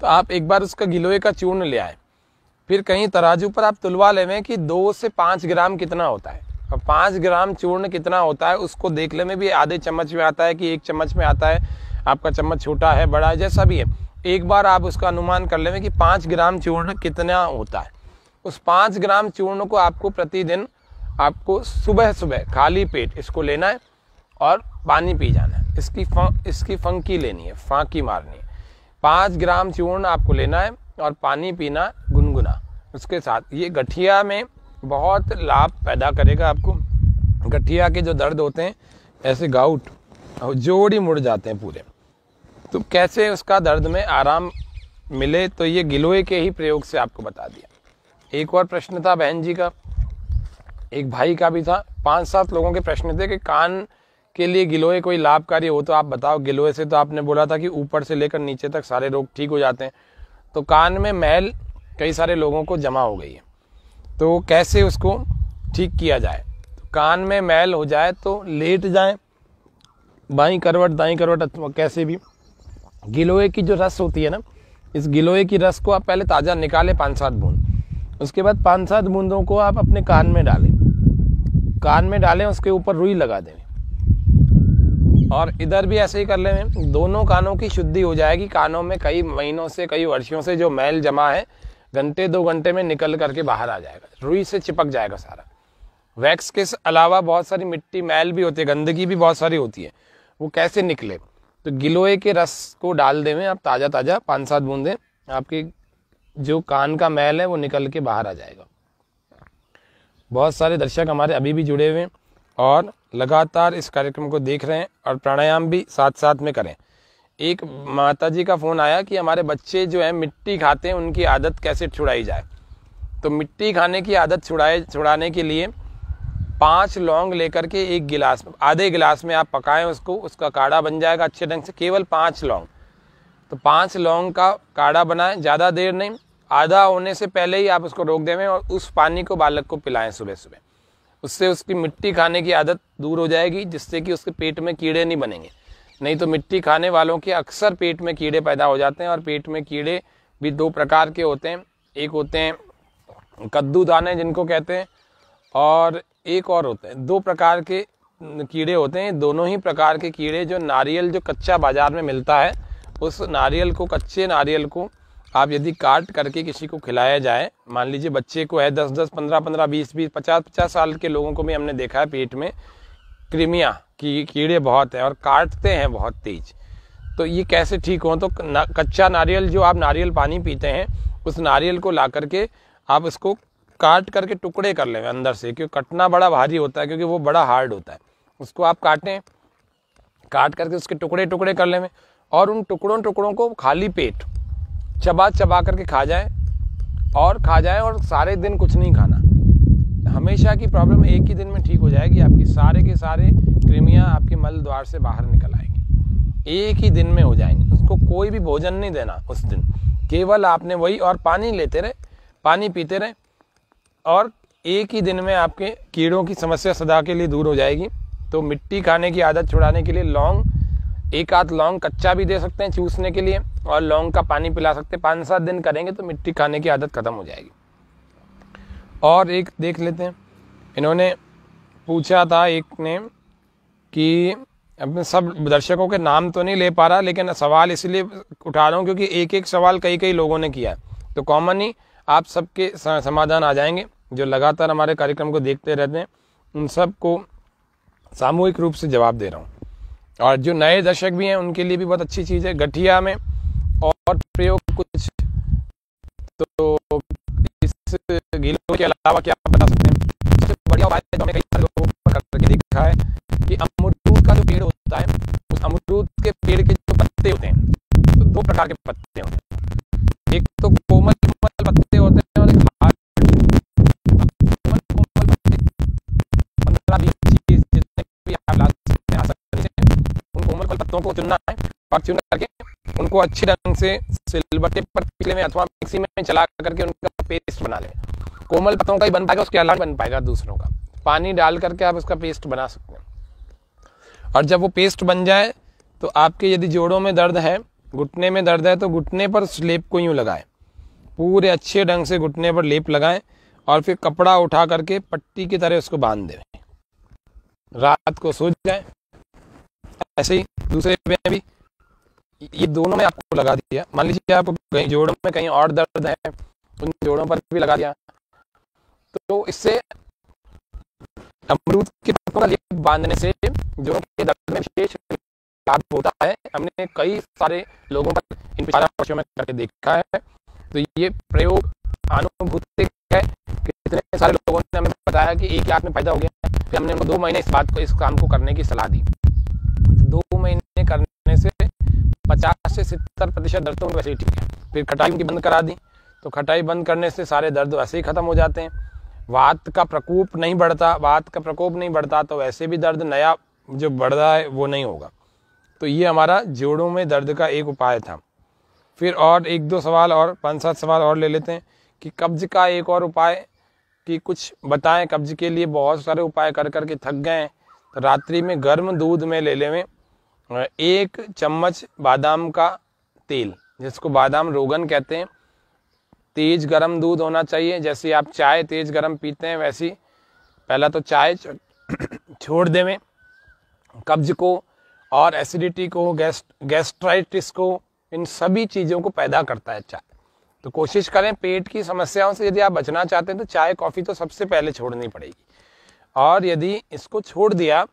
Speaker 1: तो आप एक बार उसका गिलोय का चूर्ण ले आए। फिर कहीं तराजू पर आप तुलवा लेवें कि दो से पाँच ग्राम कितना होता है। और पाँच ग्राम चूर्ण कितना होता है, उसको देख ले में भी आधे चम्मच में आता है कि एक चम्मच में आता है। आपका चम्मच छोटा है, बड़ा है, जैसा भी है। एक बार आप उसका अनुमान कर लेवें कि पाँच ग्राम चूर्ण कितना होता है। उस पाँच ग्राम चूर्ण को आपको प्रतिदिन आपको सुबह सुबह खाली पेट इसको लेना है और पानी पी जाना है। इसकी फं, इसकी फंकी लेनी है फांकी मारनी है। पाँच ग्राम चूर्ण आपको लेना है और पानी पीना गुनगुना। उसके साथ ये गठिया में बहुत लाभ पैदा करेगा आपको। गठिया के जो दर्द होते हैं ऐसे गाउट जोड़ ही मुड़ जाते हैं पूरे। तो कैसे उसका दर्द में आराम मिले तो ये गिलोय के ही प्रयोग से आपको बता दिया। एक और प्रश्न था बहन जी का, एक भाई का भी था। पाँच सात लोगों के प्रश्न थे कि कान के लिए गिलोय कोई लाभकारी हो तो आप बताओ। गिलोय से तो आपने बोला था कि ऊपर से लेकर नीचे तक सारे रोग ठीक हो जाते हैं। तो कान में मैल कई सारे लोगों को जमा हो गई है। तो कैसे उसको ठीक किया जाए? तो कान में मैल हो जाए तो लेट जाए, बाई करवट, दाई करवट कैसे भी। गिलोय की जो रस होती है ना, इस गिलोए की रस को आप पहले ताज़ा निकालें पाँच सात बूंद। उसके बाद पाँच सात बूंदों को आप अपने कान में डालें। कान में डालें, उसके ऊपर रुई लगा दें। और इधर भी ऐसे ही कर लें। दोनों कानों की शुद्धि हो जाएगी। कानों में कई महीनों से, कई वर्षों से जो मैल जमा है, घंटे दो घंटे में निकल करके बाहर आ जाएगा। रुई से चिपक जाएगा सारा। वैक्स के अलावा बहुत सारी मिट्टी मैल भी होती है, गंदगी भी बहुत सारी होती है। वो कैसे निकले? तो गिलोय के रस को डाल देवें आप ताज़ा ताज़ा पाँच सात बूंदें। आपके जो कान का मैल है, वो निकल के बाहर आ जाएगा। बहुत सारे दर्शक हमारे अभी भी जुड़े हुए हैं और लगातार इस कार्यक्रम को देख रहे हैं और प्राणायाम भी साथ साथ में करें। एक माता जी का फ़ोन आया कि हमारे बच्चे जो है, मिट्टी खाते हैं, उनकी आदत कैसे छुड़ाई जाए? तो मिट्टी खाने की आदत छुड़ाए, छुड़ाने के लिए पाँच लौंग लेकर के एक गिलास, आधे गिलास में आप पकाएँ उसको, उसका काढ़ा बन जाएगा अच्छे ढंग से, केवल पाँच लौंग। तो पाँच लौंग का काढ़ा बनाएँ, ज़्यादा देर नहीं, आधा होने से पहले ही आप उसको रोक देवें और उस पानी को बालक को पिलाएँ सुबह सुबह उससे उसकी मिट्टी खाने की आदत दूर हो जाएगी, जिससे कि उसके पेट में कीड़े नहीं बनेंगे। नहीं तो मिट्टी खाने वालों के अक्सर पेट में कीड़े पैदा हो जाते हैं और पेट में कीड़े भी दो प्रकार के होते हैं। एक होते हैं कद्दू दाने जिनको कहते हैं, और एक और होते हैं। दो प्रकार के कीड़े होते हैं। दोनों ही प्रकार के कीड़े जो नारियल, जो कच्चा बाज़ार में मिलता है, उस नारियल को, कच्चे नारियल को आप यदि काट करके किसी को खिलाया जाए, मान लीजिए बच्चे को है दस दस, पंद्रह पंद्रह, बीस बीस, पचास पचास साल के लोगों को भी हमने देखा है पेट में, कृमिया की कीड़े बहुत हैं और काटते हैं बहुत तेज। तो ये कैसे ठीक हों? तो कच्चा नारियल जो आप नारियल पानी पीते हैं, उस नारियल को ला करके आप उसको काट करके टुकड़े कर लें अंदर से, क्योंकि कटना बड़ा भारी होता है, क्योंकि वो बड़ा हार्ड होता है। उसको आप काटें, काट करके उसके टुकड़े टुकड़े कर लें, और उन टुकड़ों टुकड़ों को खाली पेट चबा चबा करके खा जाए, और खा जाए, और सारे दिन कुछ नहीं खाना। हमेशा की प्रॉब्लम एक ही दिन में ठीक हो जाएगी, आपकी सारे के सारे कृमियाँ आपके मल द्वार से बाहर निकल आएँगी। एक ही दिन में हो जाएँगे। उसको कोई भी भोजन नहीं देना उस दिन। केवल आपने वही, और पानी लेते रहे, पानी पीते रहे और एक ही दिन में आपके कीड़ों की समस्या सदा के लिए दूर हो जाएगी। तो मिट्टी खाने की आदत छुड़ाने के लिए लौंग, एक आध लौंग कच्चा भी दे सकते हैं चूसने के लिए और लौंग का पानी पिला सकते हैं। पाँच सात दिन करेंगे तो मिट्टी खाने की आदत खत्म हो जाएगी। और एक देख लेते हैं। इन्होंने पूछा था एक ने कि अब सब दर्शकों के नाम तो नहीं ले पा रहा, लेकिन सवाल इसलिए उठा रहा हूँ क्योंकि एक एक सवाल कई कई लोगों ने किया तो कॉमन ही आप सबके समाधान आ जाएँगे। जो लगातार हमारे कार्यक्रम को देखते रहते हैं, उन सबको सामूहिक रूप से जवाब दे रहा हूँ। और जो नए दर्शक भी हैं, उनके लिए भी बहुत अच्छी चीज़ है, गठिया में और प्रयोग कुछ। तो इस गीलों के अलावा क्या आप बता सकते हैं? सबसे बढ़िया उपाय जो हमें कई सारे लोगों पर करके देखा है कि अमरूद का जो पेड़ होता है, उस अमरूद के पेड़ के जो पत्ते होते हैं तो दो प्रकार के पत्ते होते हैं। पत्तों को चुनना है, और चुन करके उनको अच्छी ढंग से सिलबट्टे पर पीले में अथवा मिक्सी में चला करके उनका पेस्ट बना लें। कोमल पत्तों का ही बन पाएगा, उसके अलावा बन पाएगा दूसरों का। पानी डाल करके आप उसका पेस्ट बना सकते हैं। और जब वो पेस्ट बन जाए तो आपके यदि जोड़ों में दर्द है, घुटने में दर्द है तो घुटने पर स्लेप को यूँ लगाएँ। पूरे अच्छे ढंग से घुटने पर लेप लगाएँ, और फिर कपड़ा उठा करके पट्टी की तरह उसको बाँध दें। रात को सो जाए ऐसे ही दूसरे में भी। ये दोनों में आपको लगा दिया। मान लीजिए आपको कहीं जोड़ों में कहीं और दर्द है, उन जोड़ों पर भी लगा दिया। तो इससे अमरूद के पत्तों बांधने से जोड़ों के दर्द में विशेष लाभ होता है। हमने कई सारे लोगों पर इन वर्षों में करके देखा है। तो ये प्रयोग अनुभूति है कितने सारे लोगों ने हमें बताया कि एक लाख में फ़ायदा हो गया। फिर हमने दो महीने इस बात को, इस काम को करने की सलाह दी। दो महीने करने से पचास से सत्तर प्रतिशत दर्द तो वैसे ही ठीक है। फिर खटाई उनकी बंद करा दी। तो खटाई बंद करने से सारे दर्द वैसे ही खत्म हो जाते हैं। वात का प्रकोप नहीं बढ़ता, वात का प्रकोप नहीं बढ़ता तो वैसे भी दर्द नया जो बढ़ रहा है, वो नहीं होगा। तो ये हमारा जोड़ों में दर्द का एक उपाय था। फिर और एक दो सवाल और, पाँच सात सवाल और ले लेते हैं कि कब्ज का एक और उपाय कि कुछ बताएँ। कब्ज के लिए बहुत सारे उपाय कर करके थक गए तो रात्रि में गर्म दूध में ले लेवें। एक चम्मच बादाम का तेल, जिसको बादाम रोगन कहते हैं। तेज गरम दूध होना चाहिए, जैसे आप चाय तेज गरम पीते हैं, वैसी। पहला तो चाय छोड़ देवें। कब्ज को और एसिडिटी को, गैस गैस्ट्राइटिस को, इन सभी चीज़ों को पैदा करता है चाय। तो कोशिश करें पेट की समस्याओं से यदि आप बचना चाहते हैं तो चाय, कॉफ़ी तो सबसे पहले छोड़नी पड़ेगी। और यदि इसको छोड़ दिया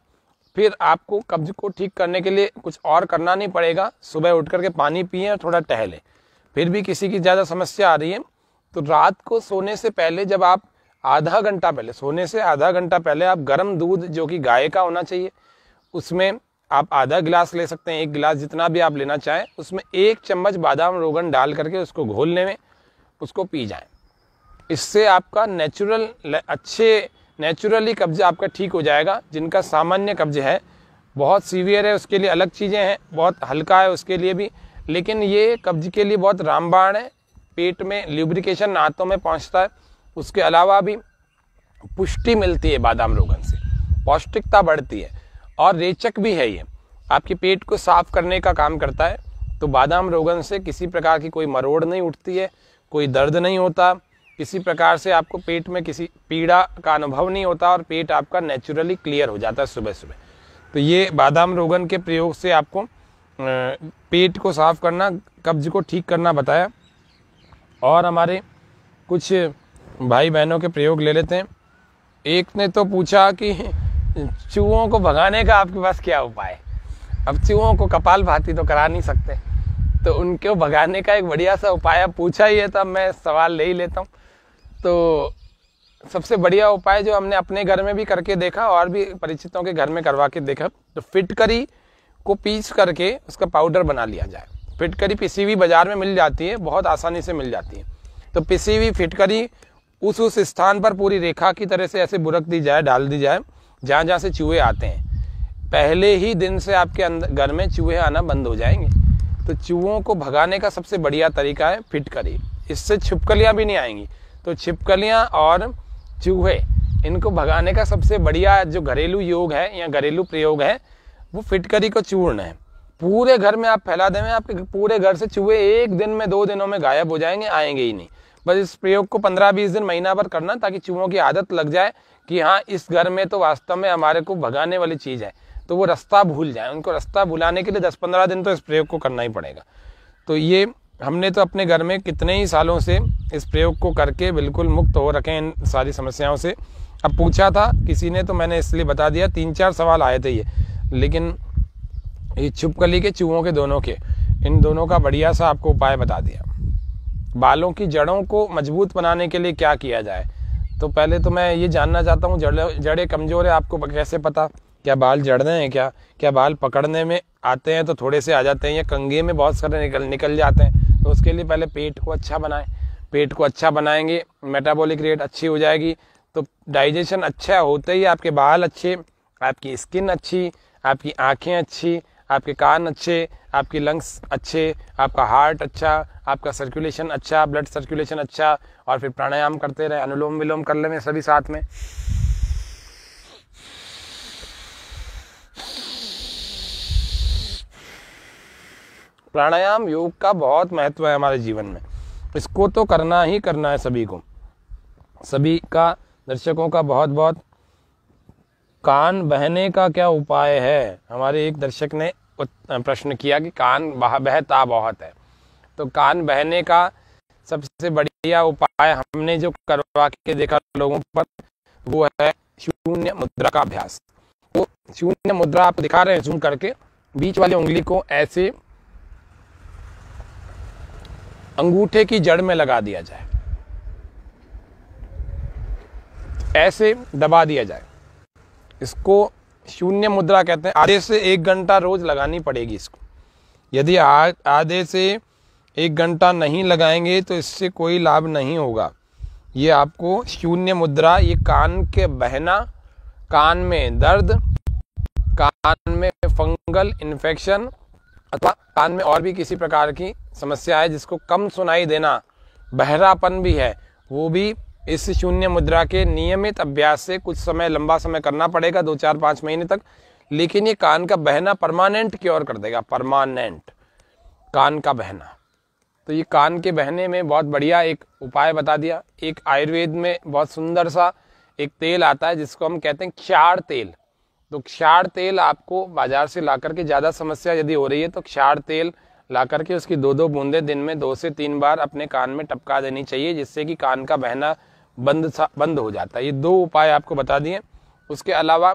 Speaker 1: फिर आपको कब्ज को ठीक करने के लिए कुछ और करना नहीं पड़ेगा। सुबह उठ करके पानी पिए और थोड़ा टहलें। फिर भी किसी की ज़्यादा समस्या आ रही है तो रात को सोने से पहले जब आप आधा घंटा पहले, सोने से आधा घंटा पहले आप गर्म दूध जो कि गाय का होना चाहिए, उसमें आप आधा गिलास ले सकते हैं, एक गिलास जितना भी आप लेना चाहें, उसमें एक चम्मच बादाम रोगन डाल करके उसको घोलने में उसको पी जाएँ। इससे आपका नेचुरल अच्छे नेचुरली कब्ज आपका ठीक हो जाएगा। जिनका सामान्य कब्ज है, बहुत सीवियर है, उसके लिए अलग चीज़ें हैं, बहुत हल्का है उसके लिए भी। लेकिन ये कब्ज के लिए बहुत रामबाण है। पेट में ल्यूब्रिकेशन नातों में पहुँचता है। उसके अलावा भी पुष्टि मिलती है बादाम रोगन से। पौष्टिकता बढ़ती है। और रेचक भी है ये। आपके पेट को साफ़ करने का काम करता है। तो बादाम रोगन से किसी प्रकार की कोई मरोड़ नहीं उठती है, कोई दर्द नहीं होता। किसी प्रकार से आपको पेट में किसी, पीड़ा का अनुभव नहीं होता और पेट आपका नेचुरली क्लियर हो जाता है सुबह सुबह। तो ये बादाम रोगन के प्रयोग से आपको पेट को साफ़ करना, कब्ज को ठीक करना बताया। और हमारे कुछ भाई बहनों के प्रयोग ले लेते हैं। एक ने तो पूछा कि, चूहों को भगाने का आपके पास क्या उपाय अब चूहों को कपाल भाती तो करा नहीं सकते। तो उनको भगाने का एक बढ़िया सा उपाय पूछा ही है तो मैं सवाल ले ही लेता हूँ। तो सबसे बढ़िया उपाय जो हमने अपने घर में भी करके देखा और भी परिचितों के घर में करवा के देखा तो फिटकरी को पीस करके उसका पाउडर बना लिया जाए। फिटकरी पिसी हुई बाज़ार में मिल जाती है, बहुत आसानी से मिल जाती है। तो पिसी हुई फिटकरी उस उस स्थान पर पूरी रेखा की तरह से ऐसे बुरक दी जाए, डाल दी जाए जहाँ जहाँ से चूहे आते हैं। पहले ही दिन से आपके अंदर घर में चूहे आना बंद हो जाएँगे। तो चूहों को भगाने का सबसे बढ़िया तरीका है फिटकरी इससे छिपकलियाँ भी नहीं आएँगी। तो छिपकलियाँ और चूहे, इनको भगाने का सबसे बढ़िया जो घरेलू योग है या घरेलू प्रयोग है, वो फिटकरी को चूर्ण है। पूरे घर में आप फैला दें, आपके पूरे घर से चूहे एक दिन में, दो दिनों में गायब हो जाएँगे, आएँगे ही नहीं। बस इस प्रयोग को पंद्रह बीस दिन महीना भर करना ताकि चूहों की आदत लग जाए कि हाँ इस घर में तो वास्तव में हमारे को भगाने वाली चीज़ है। तो वो रास्ता भूल जाए, उनको रास्ता भुलाने के लिए दस पंद्रह दिन तो इस प्रयोग को करना ही पड़ेगा। तो ये हमने तो अपने घर में कितने ही सालों से इस प्रयोग को करके बिल्कुल मुक्त हो रखे इन सारी समस्याओं से। अब पूछा था, किसी ने तो मैंने इसलिए बता दिया तीन चार सवाल आए थे ये। लेकिन ये छुपकली के, चूहों के दोनों के, इन दोनों का बढ़िया सा आपको उपाय बता दिया। बालों की जड़ों को मज़बूत बनाने के लिए क्या किया जाए? तो पहले तो मैं ये जानना चाहता हूँ, जड़े, जड़ें कमज़ोर है, आपको कैसे पता? क्या बाल जड़ रहे हैं क्या? क्या बाल पकड़ने में आते हैं तो थोड़े से आ जाते हैं या कंगे में बहुत सारे निकल निकल जाते हैं? तो उसके लिए पहले पेट को अच्छा बनाएँ। पेट को अच्छा बनाएँगे मेटाबॉलिक रेट अच्छी हो जाएगी। तो डाइजेशन अच्छा होते ही आपके बाल अच्छे, आपकी स्किन अच्छी, आपकी आँखें अच्छी, आपके कान अच्छे, आपकी लंग्स अच्छे, आपका हार्ट अच्छा आपका सर्कुलेशन अच्छा ब्लड सर्कुलेशन अच्छा और फिर प्राणायाम करते रहे, अनुलोम विलोम कर लें सभी साथ में। प्राणायाम योग का बहुत महत्व है हमारे जीवन में। इसको तो करना ही करना है सभी को। सभी का, दर्शकों का बहुत बहुत कान बहने का क्या उपाय है? हमारे एक दर्शक ने प्रश्न किया कि कान बहता बहुत है। तो कान बहने का सबसे बढ़िया उपाय हमने जो करवा के देखा लोगों पर, वो है शून्य मुद्रा का अभ्यास। तो शून्य मुद्रा आप दिखा रहे हैं जूम करके, बीच वाली उंगली को ऐसे अंगूठे की जड़ में लगा दिया जाए। ऐसे दबा दिया जाए। इसको शून्य मुद्रा कहते हैं। आधे से एक घंटा रोज लगानी पड़ेगी इसको। यदि आधे से एक घंटा नहीं लगाएँगे तो इससे कोई लाभ नहीं होगा। ये आपको शून्य मुद्रा, ये कान के बहना, कान में दर्द, कान में फंगल इन्फेक्शन अथवा कान में और भी किसी प्रकार की समस्या है जिसको कम सुनाई देना, बहरापन भी है, वो भी इस शून्य मुद्रा के नियमित अभ्यास से कुछ समय, लंबा समय करना पड़ेगा, दो चार पाँच महीने तक, लेकिन ये कान का बहना परमानेंट क्योर कर देगा, परमानेंट, कान का बहना। तो ये कान के बहने में बहुत बढ़िया एक उपाय बता दिया। एक आयुर्वेद में बहुत सुंदर सा एक तेल आता है जिसको हम कहते हैं क्षार तेल। तो क्षार तेल आपको बाज़ार से ला करके ज़्यादा समस्या यदि हो रही है तो क्षार तेल ला करके उसकी दो दो बूंदे दिन में दो से तीन बार अपने कान में टपका देनी चाहिए, जिससे कि कान का बहना बंद बंद हो जाता है। ये दो उपाय आपको बता दिए। उसके अलावा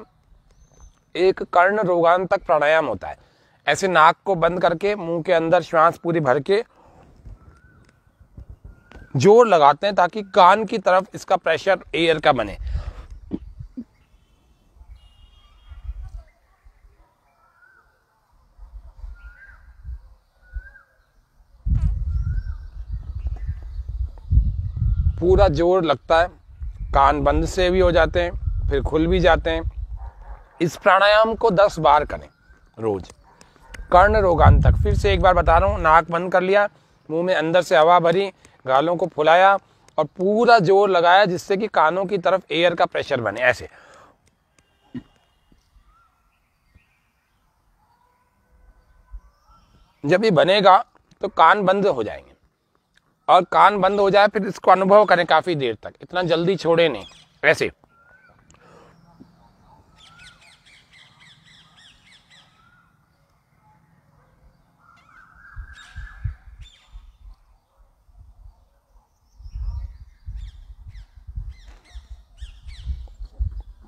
Speaker 1: एक कर्ण रोगान तक प्राणायाम होता है। ऐसे नाक को बंद करके, मुँह के अंदर श्वास पूरी भर के ज़ोर लगाते हैं, ताकि कान की तरफ़ इसका प्रेशर एयर का बने। पूरा ज़ोर लगता है। कान बंद से भी हो जाते हैं, फिर खुल भी जाते हैं। इस प्राणायाम को दस बार करें, रोज। कर्ण रोगान तक। फिर से एक बार बता रहा हूँ, नाक बंद कर लिया, मुँह में अंदर से हवा भरी, गालों को फुलाया और पूरा ज़ोर लगाया जिससे कि कानों की तरफ़ एयर का प्रेशर बने, ऐसे। जब ये बनेगा तो कान बंद हो जाएँगे। और कान बंद हो जाए, फिर इसको अनुभव करें काफ़ी देर तक। इतना जल्दी छोड़े नहीं। ऐसे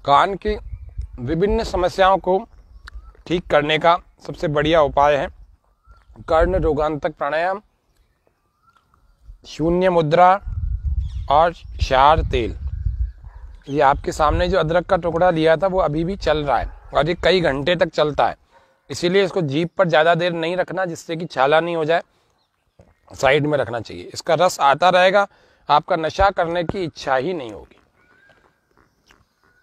Speaker 1: कान की विभिन्न समस्याओं को ठीक करने का सबसे बढ़िया उपाय है कर्ण रोगांतक प्राणायाम। शून्य मुद्रा और शार तेल। ये आपके सामने जो अदरक का टुकड़ा लिया था, वो अभी भी चल रहा है और ये कई घंटे तक चलता है। इसीलिए इसको जीप पर ज़्यादा देर नहीं रखना, जिससे कि छाला नहीं हो जाए। साइड में रखना चाहिए। इसका रस आता रहेगा, आपका नशा करने की इच्छा ही नहीं होगी।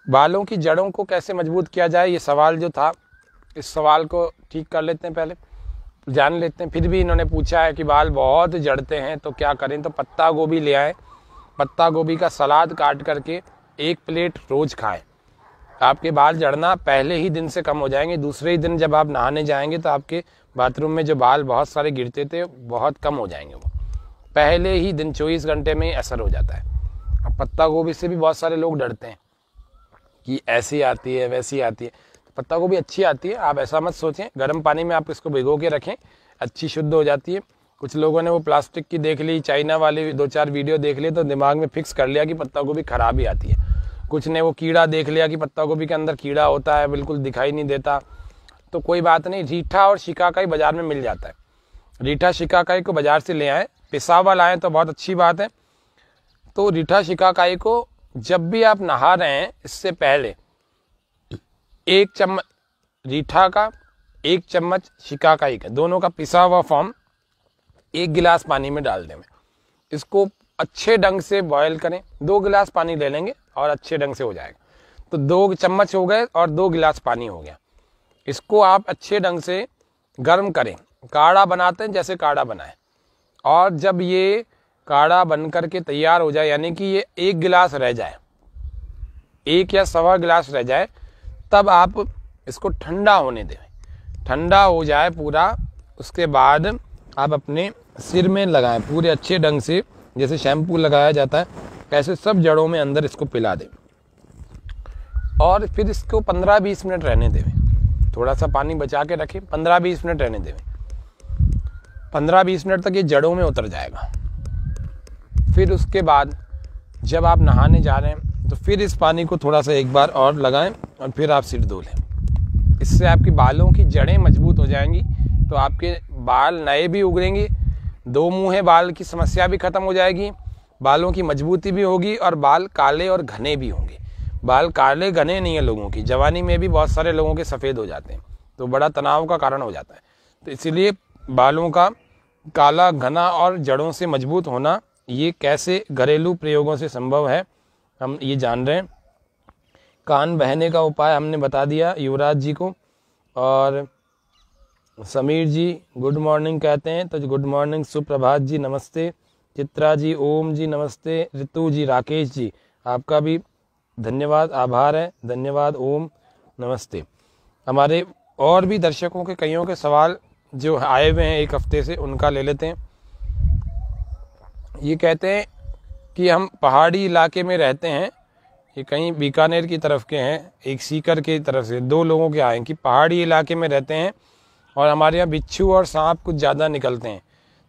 Speaker 1: बालों की जड़ों को कैसे मज़बूत किया जाए, ये सवाल जो था, इस सवाल को ठीक कर लेते हैं पहले। जान लेते हैं। फिर भी इन्होंने पूछा है कि बाल बहुत जड़ते हैं तो क्या करें? तो पत्ता गोभी ले आए। पत्ता गोभी का सलाद काट करके एक प्लेट रोज खाएँ। आपके बाल जड़ना पहले ही दिन से कम हो जाएँगे। दूसरे ही दिन जब आप नहाने जाएँगे तो आपके बाथरूम में जो बाल बहुत सारे गिरते थे, बहुत कम हो जाएँगे वो। पहले ही दिन, चौबीस घंटे में असर हो जाता है। अब पत्ता गोभी से भी बहुत सारे लोग डरते हैं कि ऐसी आती है, वैसी आती है। पत्ता गोभी अच्छी आती है, आप ऐसा मत सोचें। गर्म पानी में आप इसको भिगो के रखें, अच्छी शुद्ध हो जाती है। कुछ लोगों ने वो प्लास्टिक की देख ली, चाइना वाली दो चार वीडियो देख ली तो दिमाग में फिक्स कर लिया कि पत्ता गोभी खराब ही आती है। कुछ ने वो कीड़ा देख लिया कि पत्ता गोभी के अंदर कीड़ा होता है, बिल्कुल दिखाई नहीं देता। तो कोई बात नहीं, रीठा और शिकाकाई बाज़ार में मिल जाता है। रीठा शिकाकाई को बाज़ार से ले आए पिसावा लाएँ तो बहुत अच्छी बात है। तो रीठा शिकाकाई को जब भी आप नहा रहे हैं, इससे पहले एक चम्मच रीठा का, एक चम्मच शिकाकाई का दोनों का पिसा हुआ फॉर्म एक गिलास पानी में डाल दें। इसको अच्छे ढंग से बॉयल करें। दो गिलास पानी ले लेंगे और अच्छे ढंग से हो जाएगा। तो दो चम्मच हो गए और दो गिलास पानी हो गया। इसको आप अच्छे ढंग से गर्म करें। काढ़ा बनाते हैं जैसे काढ़ा बनाए। और जब ये काढ़ा बन करके तैयार हो जाए, यानी कि ये एक गिलास रह जाए, एक या सवा गिलास रह जाए तब आप इसको ठंडा होने दें। ठंडा हो जाए पूरा, उसके बाद आप अपने सिर में लगाएँ, पूरे अच्छे ढंग से, जैसे शैम्पू लगाया जाता है ऐसे सब जड़ों में अंदर इसको पिला दें। और फिर इसको 15-20 मिनट रहने देवें थोड़ा सा पानी बचा के रखें 15-20 मिनट रहने देवें 15-20 मिनट तक ये जड़ों में उतर जाएगा। फिर उसके बाद जब आप नहाने जा रहे हैं तो फिर इस पानी को थोड़ा सा एक बार और लगाएँ और फिर आप सिर धो लें। इससे आपकी बालों की जड़ें मज़बूत हो जाएँगी तो आपके बाल नए भी उगरेंगे, दो मुँह बाल की समस्या भी खत्म हो जाएगी, बालों की मजबूती भी होगी और बाल काले और घने भी होंगे। बाल काले घने नहीं है लोगों की, जवानी में भी बहुत सारे लोगों के सफ़ेद हो जाते हैं तो बड़ा तनाव का कारण हो जाता है। तो इसीलिए बालों का काला, घना और जड़ों से मज़बूत होना, ये कैसे घरेलू प्रयोगों से संभव है हम ये जान रहे हैं। कान बहने का उपाय हमने बता दिया युवराज जी को। और समीर जी, गुड मॉर्निंग कहते हैं। तो गुड मॉर्निंग सुप्रभात जी, नमस्ते। चित्रा जी, ओम जी, नमस्ते। ऋतु जी, राकेश जी, आपका भी धन्यवाद, आभार है। धन्यवाद, ओम नमस्ते। हमारे और भी दर्शकों के, कईयों के सवाल जो आए हुए हैं एक हफ़्ते से, उनका ले लेते हैं। ये कहते हैं कि हम पहाड़ी इलाके में रहते हैं, ये कहीं बीकानेर की तरफ़ के हैं, एक सीकर की तरफ़ से, दो लोगों के आए कि पहाड़ी इलाके में रहते हैं और हमारे यहाँ बिच्छू और सांप कुछ ज़्यादा निकलते हैं।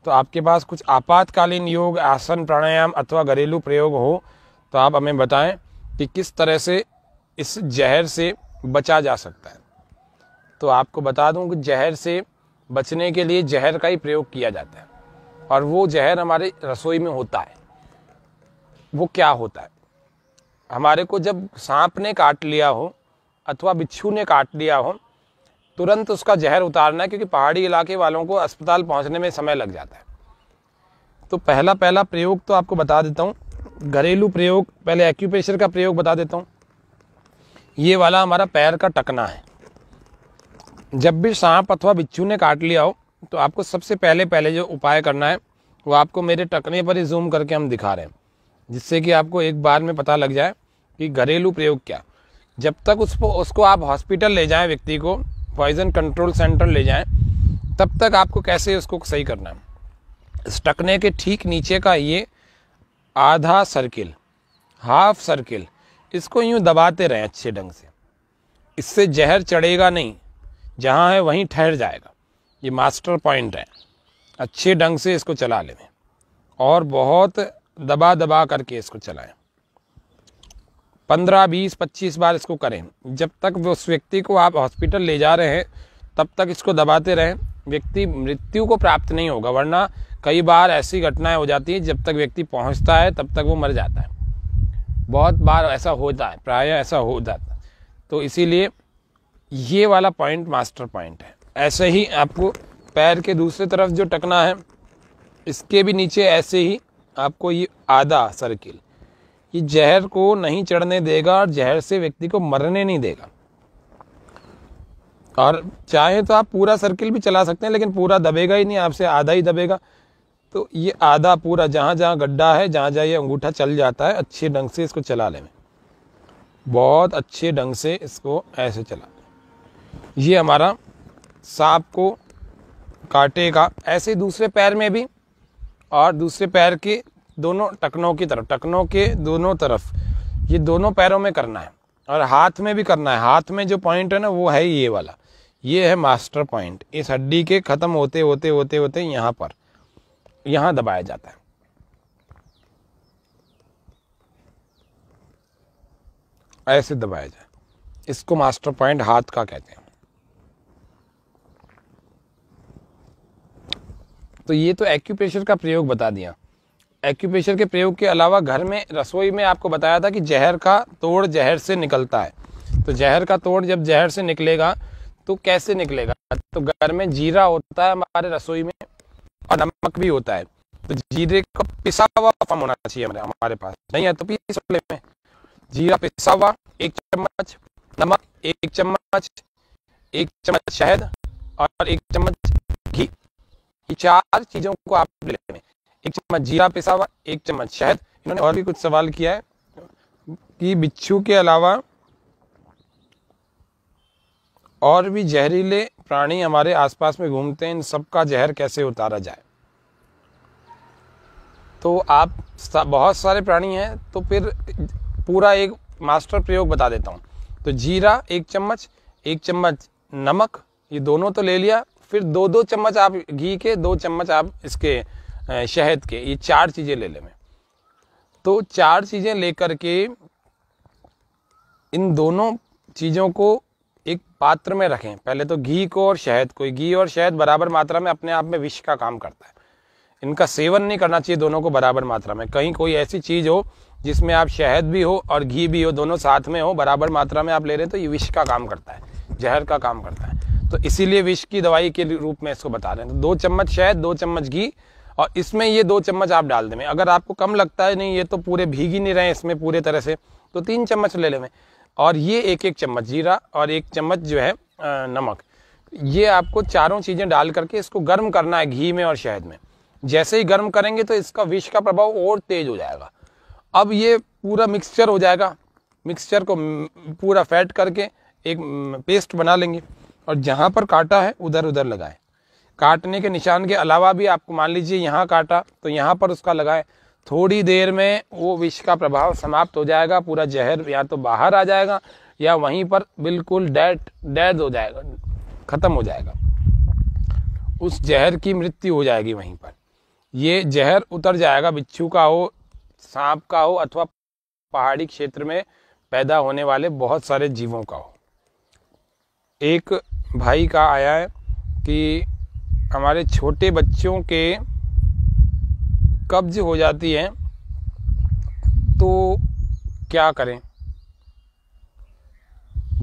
Speaker 1: तो आपके पास कुछ आपातकालीन योग, आसन, प्राणायाम अथवा घरेलू प्रयोग हो तो आप हमें बताएँ कि किस तरह से इस जहर से बचा जा सकता है। तो आपको बता दूँ कि जहर से बचने के लिए जहर का ही प्रयोग किया जाता है और वो जहर हमारे रसोई में होता है। वो क्या होता है? हमारे को जब सांप ने काट लिया हो अथवा बिच्छू ने काट लिया हो, तुरंत उसका जहर उतारना है क्योंकि पहाड़ी इलाके वालों को अस्पताल पहुँचने में समय लग जाता है। तो पहला पहला प्रयोग तो आपको बता देता हूँ। घरेलू प्रयोग, पहले एक्यूप्रेशर का प्रयोग बता देता हूँ। ये वाला हमारा पैर का टकना है। जब भी सांप अथवा बिच्छू ने काट लिया हो तो आपको सबसे पहले पहले जो उपाय करना है, वो आपको मेरे टकने पर ही जूम करके हम दिखा रहे हैं। जिससे कि आपको एक बार में पता लग जाए कि घरेलू प्रयोग क्या। जब तक उसको उसको आप हॉस्पिटल ले जाएँ व्यक्ति को पॉइजन कंट्रोल सेंटर ले जाएँ, तब तक आपको कैसे उसको सही करना है। स्टकने के ठीक नीचे का ये आधा सर्किल हाफ़ सर्किल इसको यूँ दबाते रहें अच्छे ढंग से। इससे जहर चढ़ेगा नहीं, जहाँ है वहीं ठहर जाएगा। ये मास्टर पॉइंट है। अच्छे ढंग से इसको चला लें। और बहुत दबा दबा करके इसको चलाएँ। पंद्रह, बीस, पच्चीस बार इसको करें। जब तक उस व्यक्ति को आप हॉस्पिटल ले जा रहे हैं, तब तक इसको दबाते रहें। व्यक्ति मृत्यु को प्राप्त नहीं होगा, वरना कई बार ऐसी घटनाएँ हो जाती हैं, जब तक व्यक्ति पहुँचता है, तब तक वो मर जाता है। बहुत बार ऐसा होता है, प्राय ऐसा हो जाता है। तो इसीलिए ये वाला पॉइंट मास्टर पॉइंट है। ऐसे ही आपको पैर के दूसरे तरफ़ जो टकना है, इसके भी नीचे ऐसे ही आपको ये आधा सर्किल ये जहर को नहीं चढ़ने देगा और जहर से व्यक्ति को मरने नहीं देगा। और चाहे तो आप पूरा सर्किल भी चला सकते हैं, लेकिन पूरा दबेगा ही नहीं, आपसे आधा ही दबेगा। तो ये आधा पूरा, जहाँ जहाँ गड्ढा है, जहाँ जहाँ ये अंगूठा चल जाता है, अच्छे ढंग से इसको चला ले। बहुत अच्छे ढंग से इसको ऐसे चला ये हमारा सांप को काटेगा, ऐसे दूसरे पैर में भी और दूसरे पैर के दोनों टकनों की तरफ़, टकनों के दोनों तरफ़। ये दोनों पैरों में करना है और हाथ में भी करना है। हाथ में जो पॉइंट है ना, वो है ये वाला। ये है मास्टर पॉइंट इस हड्डी के खत्म होते होते होते होते यहाँ पर, यहाँ दबाया जाता है। ऐसे दबाया जाए। इसको मास्टर पॉइंट हाथ का कहते हैं। तो ये तो एक्यूप्रेशर का प्रयोग बता दिया। एक्यूप्रेशर के प्रयोग के अलावा घर में, रसोई में आपको बताया था कि जहर का तोड़ जहर से निकलता है। तो जहर का तोड़ जब जहर से निकलेगा तो कैसे निकलेगा? तो घर में जीरा होता है हमारे रसोई में और नमक भी होता है। तो जीरे का पिसा हुआ फॉर्म होना चाहिए हमारे हमारे पास। नहीं है तो पीस में। जीरा पिसा हुआ, एक चम्मच नमक, एक चम्मच एक चम्मच शहद और एक चम्मच ये चार चीज़ों को आप ले एक चम्मच जीरा पिसा हुआ एक चम्मच शहद। इन्होंने और भी कुछ सवाल किया है कि बिच्छू के अलावा और भी जहरीले प्राणी हमारे आसपास में घूमते हैं, इन सबका जहर कैसे उतारा जाए? तो आप बहुत सारे प्राणी हैं तो फिर पूरा एक मास्टर प्रयोग बता देता हूँ। तो जीरा एक चम्मच एक चम्मच नमक, ये दोनों तो ले लिया। फिर दो दो चम्मच आप घी के, दो चम्मच आप इसके शहद के, ये चार चीज़ें ले लें तो चार चीज़ें लेकर के इन दोनों चीज़ों को एक पात्र में रखें। पहले तो घी को और शहद को। घी और शहद बराबर मात्रा में अपने आप में विष का काम करता है। इनका सेवन नहीं करना चाहिए, दोनों को बराबर मात्रा में। कहीं कोई ऐसी चीज़ हो जिसमें आप शहद भी हो और घी भी हो, दोनों साथ में हो, बराबर मात्रा में आप ले रहे हैं तो ये विष का काम करता है, जहर का काम करता है। तो इसीलिए विष की दवाई के रूप में इसको बता रहे हैं। तो दो चम्मच शहद, दो चम्मच घी और इसमें ये दो चम्मच आप डाल दें। अगर आपको कम लगता है, नहीं, ये तो पूरे भीग ही नहीं रहे इसमें पूरे तरह से। तो तीन चम्मच ले लें और ये एक एक चम्मच जीरा और एक चम्मच जो है नमक। ये आपको चारों चीज़ें डाल करके इसको गर्म करना है घी में और शहद में। जैसे ही गर्म करेंगे तो इसका विष का प्रभाव और तेज हो जाएगा। अब ये पूरा मिक्सचर हो जाएगा। मिक्सचर को पूरा फैट करके एक पेस्ट बना लेंगे। और जहाँ पर काटा है उधर उधर लगाएँ। काटने के निशान के अलावा भी आपको मान लीजिए यहाँ काटा तो यहाँ पर उसका लगाएँ। थोड़ी देर में वो विष का प्रभाव समाप्त हो जाएगा, पूरा जहर या तो बाहर आ जाएगा, या वहीं पर बिल्कुल डेड डेड हो जाएगा, खत्म हो जाएगा। उस जहर की मृत्यु हो जाएगी वहीं पर। ये जहर उतर जाएगा, बिच्छू का हो, सांप का हो, अथवा पहाड़ी क्षेत्र में पैदा होने वाले बहुत सारे जीवों का हो। एक भाई का आया है कि हमारे छोटे बच्चों के कब्ज हो जाती है तो क्या करें?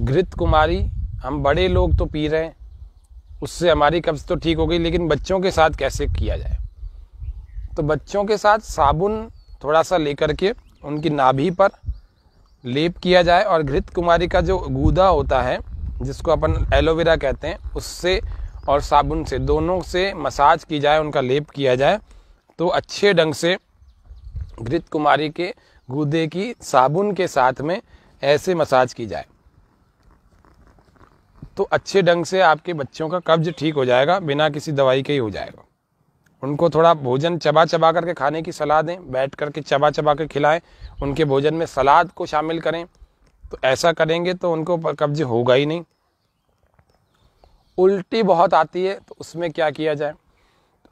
Speaker 1: घृत कुमारी, हम बड़े लोग तो पी रहे हैं, उससे हमारी कब्ज तो ठीक हो गई, लेकिन बच्चों के साथ कैसे किया जाए? तो बच्चों के साथ साबुन थोड़ा सा लेकर के उनकी नाभि पर लेप किया जाए, और घृत कुमारी का जो गूदा होता है जिसको अपन एलोवेरा कहते हैं, उससे और साबुन से, दोनों से मसाज की जाए, उनका लेप किया जाए तो अच्छे ढंग से घृत कुमारी के गूदे की साबुन के साथ में ऐसे मसाज की जाए। तो अच्छे ढंग से आपके बच्चों का कब्ज ठीक हो जाएगा, बिना किसी दवाई के ही हो जाएगा। उनको थोड़ा भोजन चबा चबा करके खाने की सलाह दें, बैठ करके चबा चबा कर खिलाएँ, उनके भोजन में सलाद को शामिल करें तो ऐसा करेंगे तो उनको कब्ज होगा ही नहीं। उल्टी बहुत आती है तो उसमें क्या किया जाए?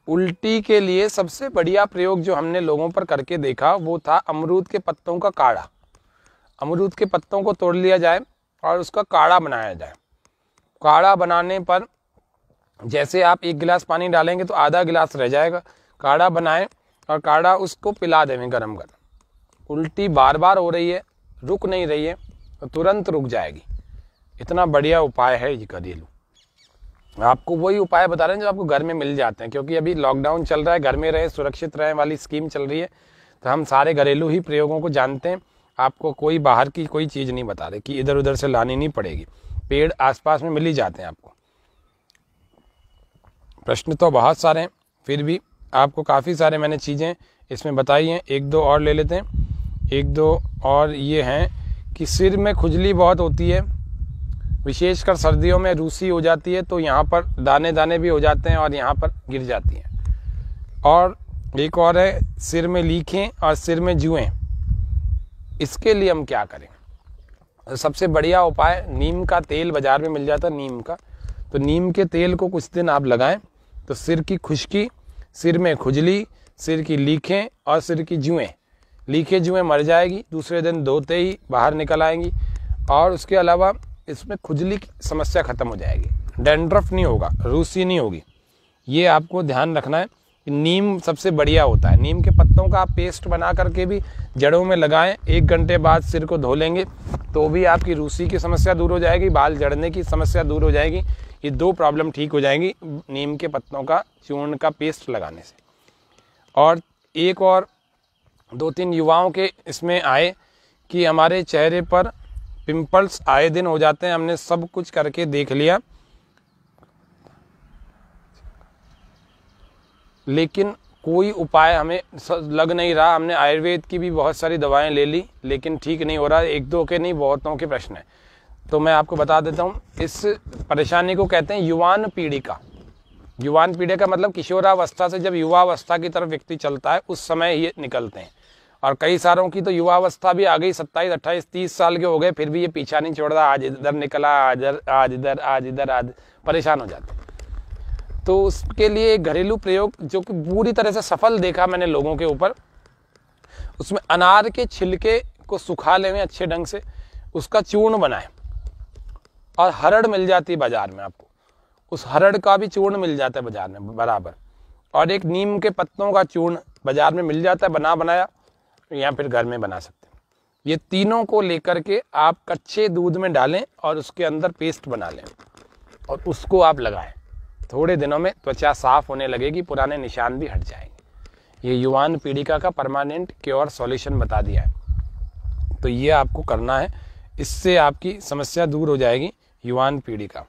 Speaker 1: उल्टी के लिए सबसे बढ़िया प्रयोग जो हमने लोगों पर करके देखा, वो था अमरूद के पत्तों का काढ़ा। अमरूद के पत्तों को तोड़ लिया जाए और उसका काढ़ा बनाया जाए। काढ़ा बनाने पर जैसे आप एक गिलास पानी डालेंगे तो आधा गिलास रह जाएगा। काढ़ा बनाएँ और काढ़ा उसको पिला देवें गर्म गरम उल्टी बार बार हो रही है, रुक नहीं रही है। तो तुरंत रुक जाएगी। इतना बढ़िया उपाय है ये घरेलू। आपको वही उपाय बता रहे हैं जो आपको घर में मिल जाते हैं, क्योंकि अभी लॉकडाउन चल रहा है, घर में रहे, सुरक्षित रहें वाली स्कीम चल रही है तो हम सारे घरेलू ही प्रयोगों को जानते हैं। आपको कोई बाहर की कोई चीज़ नहीं बता रहे कि इधर उधर से लानी नहीं पड़ेगी। पेड़ आसपास में मिल ही जाते हैं आपको। प्रश्न तो बहुत सारे हैं, फिर भी आपको काफ़ी सारे मैंने चीज़ें इसमें बताई हैं। एक दो और ले लेते हैं। एक दो और ये हैं कि सिर में खुजली बहुत होती है, विशेषकर सर्दियों में रूसी हो जाती है तो यहाँ पर दाने दाने भी हो जाते हैं और यहाँ पर गिर जाती हैं। और एक और है, सिर में लीखें और सिर में जुएँ। इसके लिए हम क्या करें? सबसे बढ़िया उपाय, नीम का तेल बाज़ार में मिल जाता है नीम का। तो नीम के तेल को कुछ दिन आप लगाएँ तो सिर की खुश्की, सिर में खुजली, सिर की लीखें और सिर की जुएँ। लीखें जुएँ मर जाएगी, दूसरे दिन धोते ही बाहर निकल आएँगी और उसके अलावा इसमें खुजली की समस्या खत्म हो जाएगी। डेंड्रफ नहीं होगा, रूसी नहीं होगी। ये आपको ध्यान रखना है कि नीम सबसे बढ़िया होता है। नीम के पत्तों का आप पेस्ट बना करके भी जड़ों में लगाएँ, एक घंटे बाद सिर को धो लेंगे तो भी आपकी रूसी की समस्या दूर हो जाएगी, बाल जड़ने की समस्या दूर हो जाएगी। ये दो प्रॉब्लम ठीक हो जाएँगी नीम के पत्तों का, चूर्ण का पेस्ट लगाने से। और एक और दो तीन युवाओं के इसमें आए कि हमारे चेहरे पर पिंपल्स आए दिन हो जाते हैं। हमने सब कुछ करके देख लिया। लेकिन कोई उपाय हमें लग नहीं रहा। हमने आयुर्वेद की भी बहुत सारी दवाएँ ले ली, लेकिन ठीक नहीं हो रहा। एक दो के नहीं, बहुतों के प्रश्न है। तो मैं आपको बता देता हूँ, इस परेशानी को कहते हैं युवान पीढ़ी का युवान पीढ़ी का मतलब किशोरावस्था से जब युवावस्था की तरफ़ व्यक्ति चलता है, उस समय ये निकलते हैं। और कई सारों की तो युवावस्था भी आ गई। सत्ताईस, अट्ठाईस, तीस साल के हो गए, फिर भी ये पीछा नहीं छोड़ रहा। आज इधर निकला, आज आज इधर आज इधर, आज परेशान हो जाते तो उसके लिए एक घरेलू प्रयोग जो कि पूरी तरह से सफल देखा मैंने लोगों के ऊपर, उसमें अनार के छिलके को सुखा लें अच्छे ढंग से, उसका चूर्ण बनाए और हरड़ मिल जाती है बाज़ार में आपको। उस हरड़ का भी चूर्ण मिल जाता है बाज़ार में, बराबर। और एक नीम के पत्तों का चूर्ण बाज़ार में मिल जाता है बना बनाया या फिर घर में बना सकते हैं। ये तीनों को लेकर के आप कच्चे दूध में डालें और उसके अंदर पेस्ट बना लें और उसको आप लगाएँ। थोड़े दिनों में त्वचा साफ़ होने लगेगी, पुराने निशान भी हट जाएँगे। ये युवान पीड़िका का परमानेंट क्योर सॉल्यूशन बता दिया है। तो ये आपको करना है। इससे आपकी समस्या दूर हो जाएगी, युवान पीड़िका।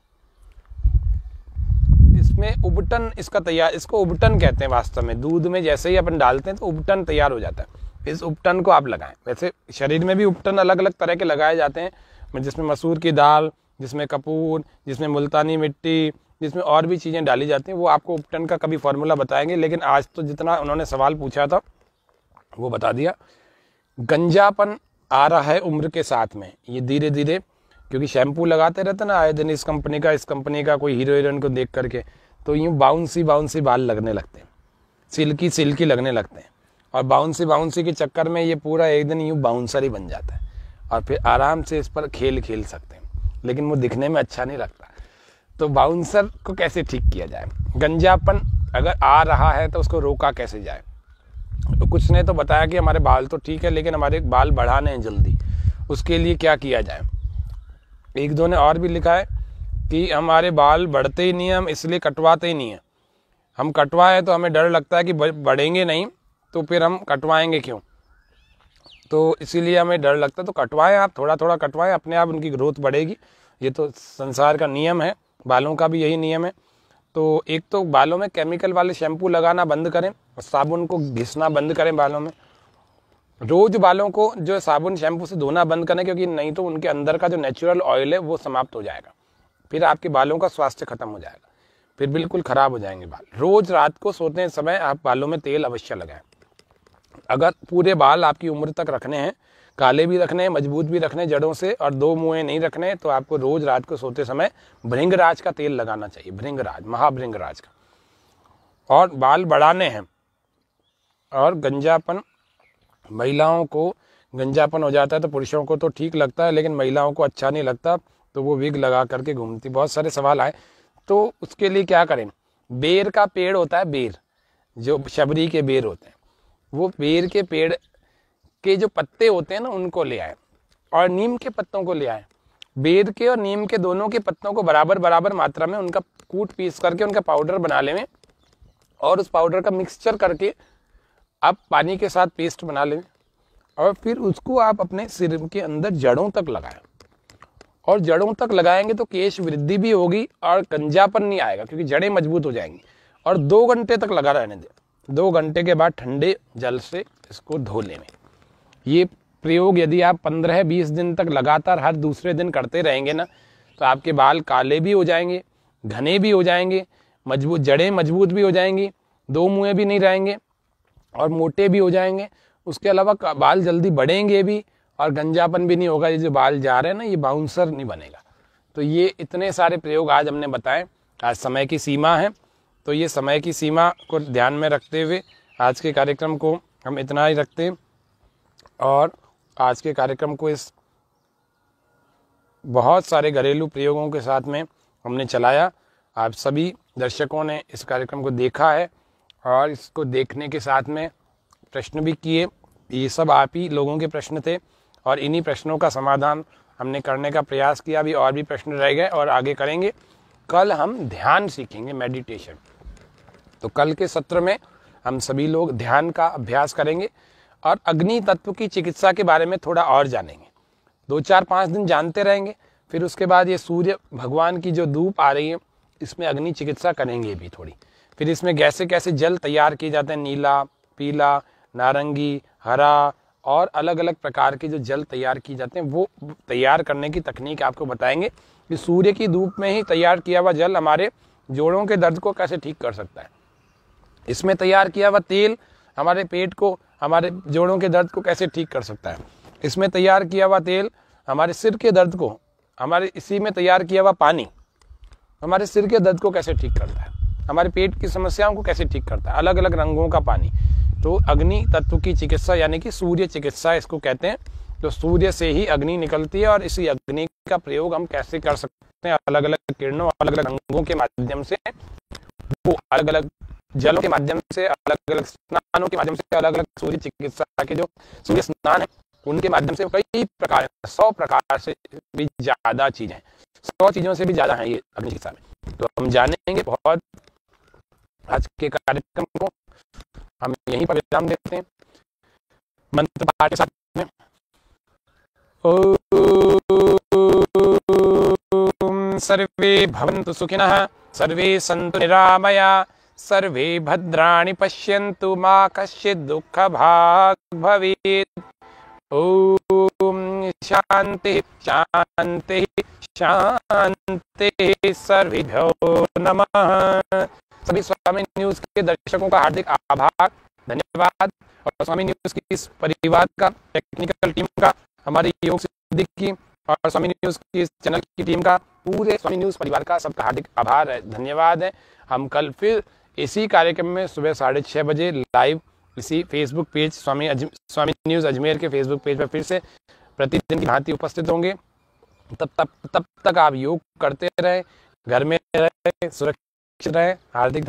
Speaker 1: इसमें उबटन, इसका तैयार इसको उबटन कहते हैं वास्तव में। दूध में जैसे ही अपन डालते हैं तो उबटन तैयार हो जाता है। इस उपटन को आप लगाएँ। वैसे शरीर में भी उपटन अलग अलग तरह के लगाए जाते हैं। जिसमें मसूर की दाल, जिसमें कपूर, जिसमें मुल्तानी मिट्टी, जिसमें और भी चीज़ें डाली जाती हैं, वो आपको उपटन का कभी फार्मूला बताएँगे, लेकिन आज तो जितना उन्होंने सवाल पूछा था, वो बता दिया। गंजापन आ रहा है उम्र के साथ में, ये धीरे धीरे क्योंकि शैम्पू लगाते रहते ना आए दिन इस कंपनी का, इस कंपनी का, कोई हीरो हीरोइन को देख करके तो यूँ बाउंसी बाउंसी बाल लगने लगते हैं। सिल्की सिल्की लगने लगते हैं। और बाउंसी बाउंसी के चक्कर में ये पूरा एक दिन यूँ बाउंसर ही बन जाता है। और फिर आराम से इस पर खेल खेल सकते हैं। लेकिन वो दिखने में अच्छा नहीं लगता। तो बाउंसर को कैसे ठीक किया जाए? गंजापन अगर आ रहा है तो उसको रोका कैसे जाए? तो कुछ ने तो बताया कि हमारे बाल तो ठीक है, लेकिन हमारे बाल बढ़ाने हैं जल्दी। उसके लिए क्या किया जाए? एक दो ने और भी लिखा है कि हमारे बाल बढ़ते ही नहीं है, हम इसलिए कटवाते ही नहीं हैं। हम कटवाएँ तो हमें डर लगता है कि बढ़ेंगे नहीं। तो फिर हम कटवाएँगे क्यों? तो इसीलिए हमें डर लगता है तो कटवाएँ आप थोड़ा थोड़ा कटवाएँ, अपने आप उनकी ग्रोथ बढ़ेगी। ये तो संसार का नियम है, बालों का भी यही नियम है। तो एक तो बालों में केमिकल वाले शैम्पू लगाना बंद करें, और साबुन को घिसना बंद करें बालों में। रोज बालों को जो साबुन शैम्पू से धोना बंद करें, क्योंकि नहीं तो उनके अंदर का जो नेचुरल ऑयल है, वो समाप्त हो जाएगा। फिर आपके बालों का स्वास्थ्य खत्म हो जाएगा। फिर बिल्कुल खराब हो जाएँगे बाल। रोज रात को सोते समय आप बालों में तेल अवश्य लगाएँ। अगर पूरे बाल आपकी उम्र तक रखने हैं, काले भी रखने हैं, मज़बूत भी रखने हैं जड़ों से और दो मुँह नहीं रखने तो आपको रोज रात को सोते समय भृंगराज का तेल लगाना चाहिए, भृंगराज, महाभृंगराज का। और बाल बढ़ाने हैं और गंजापन, महिलाओं को गंजापन हो जाता है तो पुरुषों को तो ठीक लगता है, लेकिन महिलाओं को अच्छा नहीं लगता तो वो विग लगा करके घूमती, बहुत सारे सवाल आए। तो उसके लिए क्या करें? बेर का पेड़ होता है, बेर, जो शबरी के बेर होते हैं। वो बेर के पेड़ के जो पत्ते होते हैं ना, उनको ले आए और नीम के पत्तों को ले आए। बेर के और नीम के दोनों के पत्तों को बराबर बराबर मात्रा में उनका कूट पीस करके, उनका पाउडर बना लें और उस पाउडर का मिक्सचर करके आप पानी के साथ पेस्ट बना लें और फिर उसको आप अपने सिर के अंदर जड़ों तक लगाएँ। और जड़ों तक लगाएँगे तो केश वृद्धि भी होगी और गंजापन नहीं आएगा, क्योंकि जड़ें मज़बूत हो जाएँगी। और दो घंटे तक लगा रहने दें। दो घंटे के बाद ठंडे जल से इसको धो लें ये प्रयोग यदि आप पंद्रह बीस दिन तक लगातार हर दूसरे दिन करते रहेंगे ना तो आपके बाल काले भी हो जाएँगे, घने भी हो जाएँगे, मज़बूत, जड़ें मज़बूत भी हो जाएँगी, दो मुँह भी नहीं रहेंगे और मोटे भी हो जाएँगे। उसके अलावा बाल जल्दी बढ़ेंगे भी और गंजापन भी नहीं होगा। ये जो बाल जा रहे हैं ना, ये बाउंसर नहीं बनेगा। तो ये इतने सारे प्रयोग आज हमने बताए। आज समय की सीमा है। तो ये समय की सीमा को ध्यान में रखते हुए आज के कार्यक्रम को हम इतना ही रखते हैं। और आज के कार्यक्रम को इस बहुत सारे घरेलू प्रयोगों के साथ में हमने चलाया। आप सभी दर्शकों ने इस कार्यक्रम को देखा है और इसको देखने के साथ में प्रश्न भी किए। ये सब आप ही लोगों के प्रश्न थे और इन्हीं प्रश्नों का समाधान हमने करने का प्रयास किया। अभी और भी प्रश्न रह गए और आगे करेंगे। कल हम ध्यान सीखेंगे मेडिटेशन तो कल के सत्र में हम सभी लोग ध्यान का अभ्यास करेंगे और अग्नि तत्व की चिकित्सा के बारे में थोड़ा और जानेंगे। दो चार पाँच दिन जानते रहेंगे, फिर उसके बाद ये सूर्य भगवान की जो धूप आ रही है, इसमें अग्नि चिकित्सा करेंगे भी थोड़ी। फिर इसमें कैसे कैसे जल तैयार किए जाते हैं, नीला, पीला, नारंगी, हरा और अलग अलग प्रकार के जो जल तैयार किए जाते हैं, वो तैयार करने की तकनीक आपको बताएँगे। कि सूर्य की धूप में ही तैयार किया हुआ जल हमारे जोड़ों के दर्द को कैसे ठीक कर सकता है। इसमें तैयार किया हुआ तेल हमारे पेट को, हमारे जोड़ों के दर्द को कैसे ठीक कर सकता है। इसमें तैयार किया हुआ तेल हमारे सिर के दर्द को, हमारे इसी में तैयार किया हुआ पानी हमारे सिर के दर्द को कैसे ठीक करता है, हमारे पेट की समस्याओं को कैसे ठीक करता है अलग अलग रंगों का पानी। तो अग्नि तत्व की चिकित्सा यानी कि सूर्य चिकित्सा इसको कहते हैं तो सूर्य से ही अग्नि निकलती है और इसी अग्नि का प्रयोग हम कैसे कर सकते हैं अलग अलग किरणों अलग अलग रंगों के माध्यम से, वो अलग अलग जलों के माध्यम से अलग अलग स्नानों के माध्यम से अलग अलग सूर्य चिकित्सा के जो सूर्य स्नान है, उनके माध्यम से कई प्रकार, सौ प्रकार से भी ज़्यादा चीज़ें सौ चीज़ों से भी ज़्यादा है ये अग्नि चिकित्सा में। तो हम जानेंगे बहुत आज के कार्यक्रम को। हम यहीं पर विराम देते हैं। मंत्र पाठ के साथ में। सर्वे भवन्तु सुखिनः, सर्वे सन्तु निरामया। सर्वे भद्राणि पश्यन्तु मा कश्चित् दुःखभाग् भवेत् ॐ शांति शांति शांति सर्वेभ्यो नमः। सभी स्वामी न्यूज़ के दर्शकों का हार्दिक आभार, धन्यवाद। और स्वामी न्यूज़ की इस परिवार का टेक्निकल टीम का, हमारे योग सिद्धि की, और स्वामी न्यूज़ की इस चैनल की टीम का, पूरे स्वामी न्यूज़ परिवार का सबका हार्दिक आभार है, धन्यवाद है। हम कल फिर इसी कार्यक्रम में सुबह साढ़े छः बजे लाइव इसी Facebook page Swami Swami news Ajmer के फेसबुक पेज पर फिर से प्रतिदिन की भांति उपस्थित होंगे। तब तब तब तक आप योग करते रहें, घर में रहें, सुरक्षित रहें, हार्दिक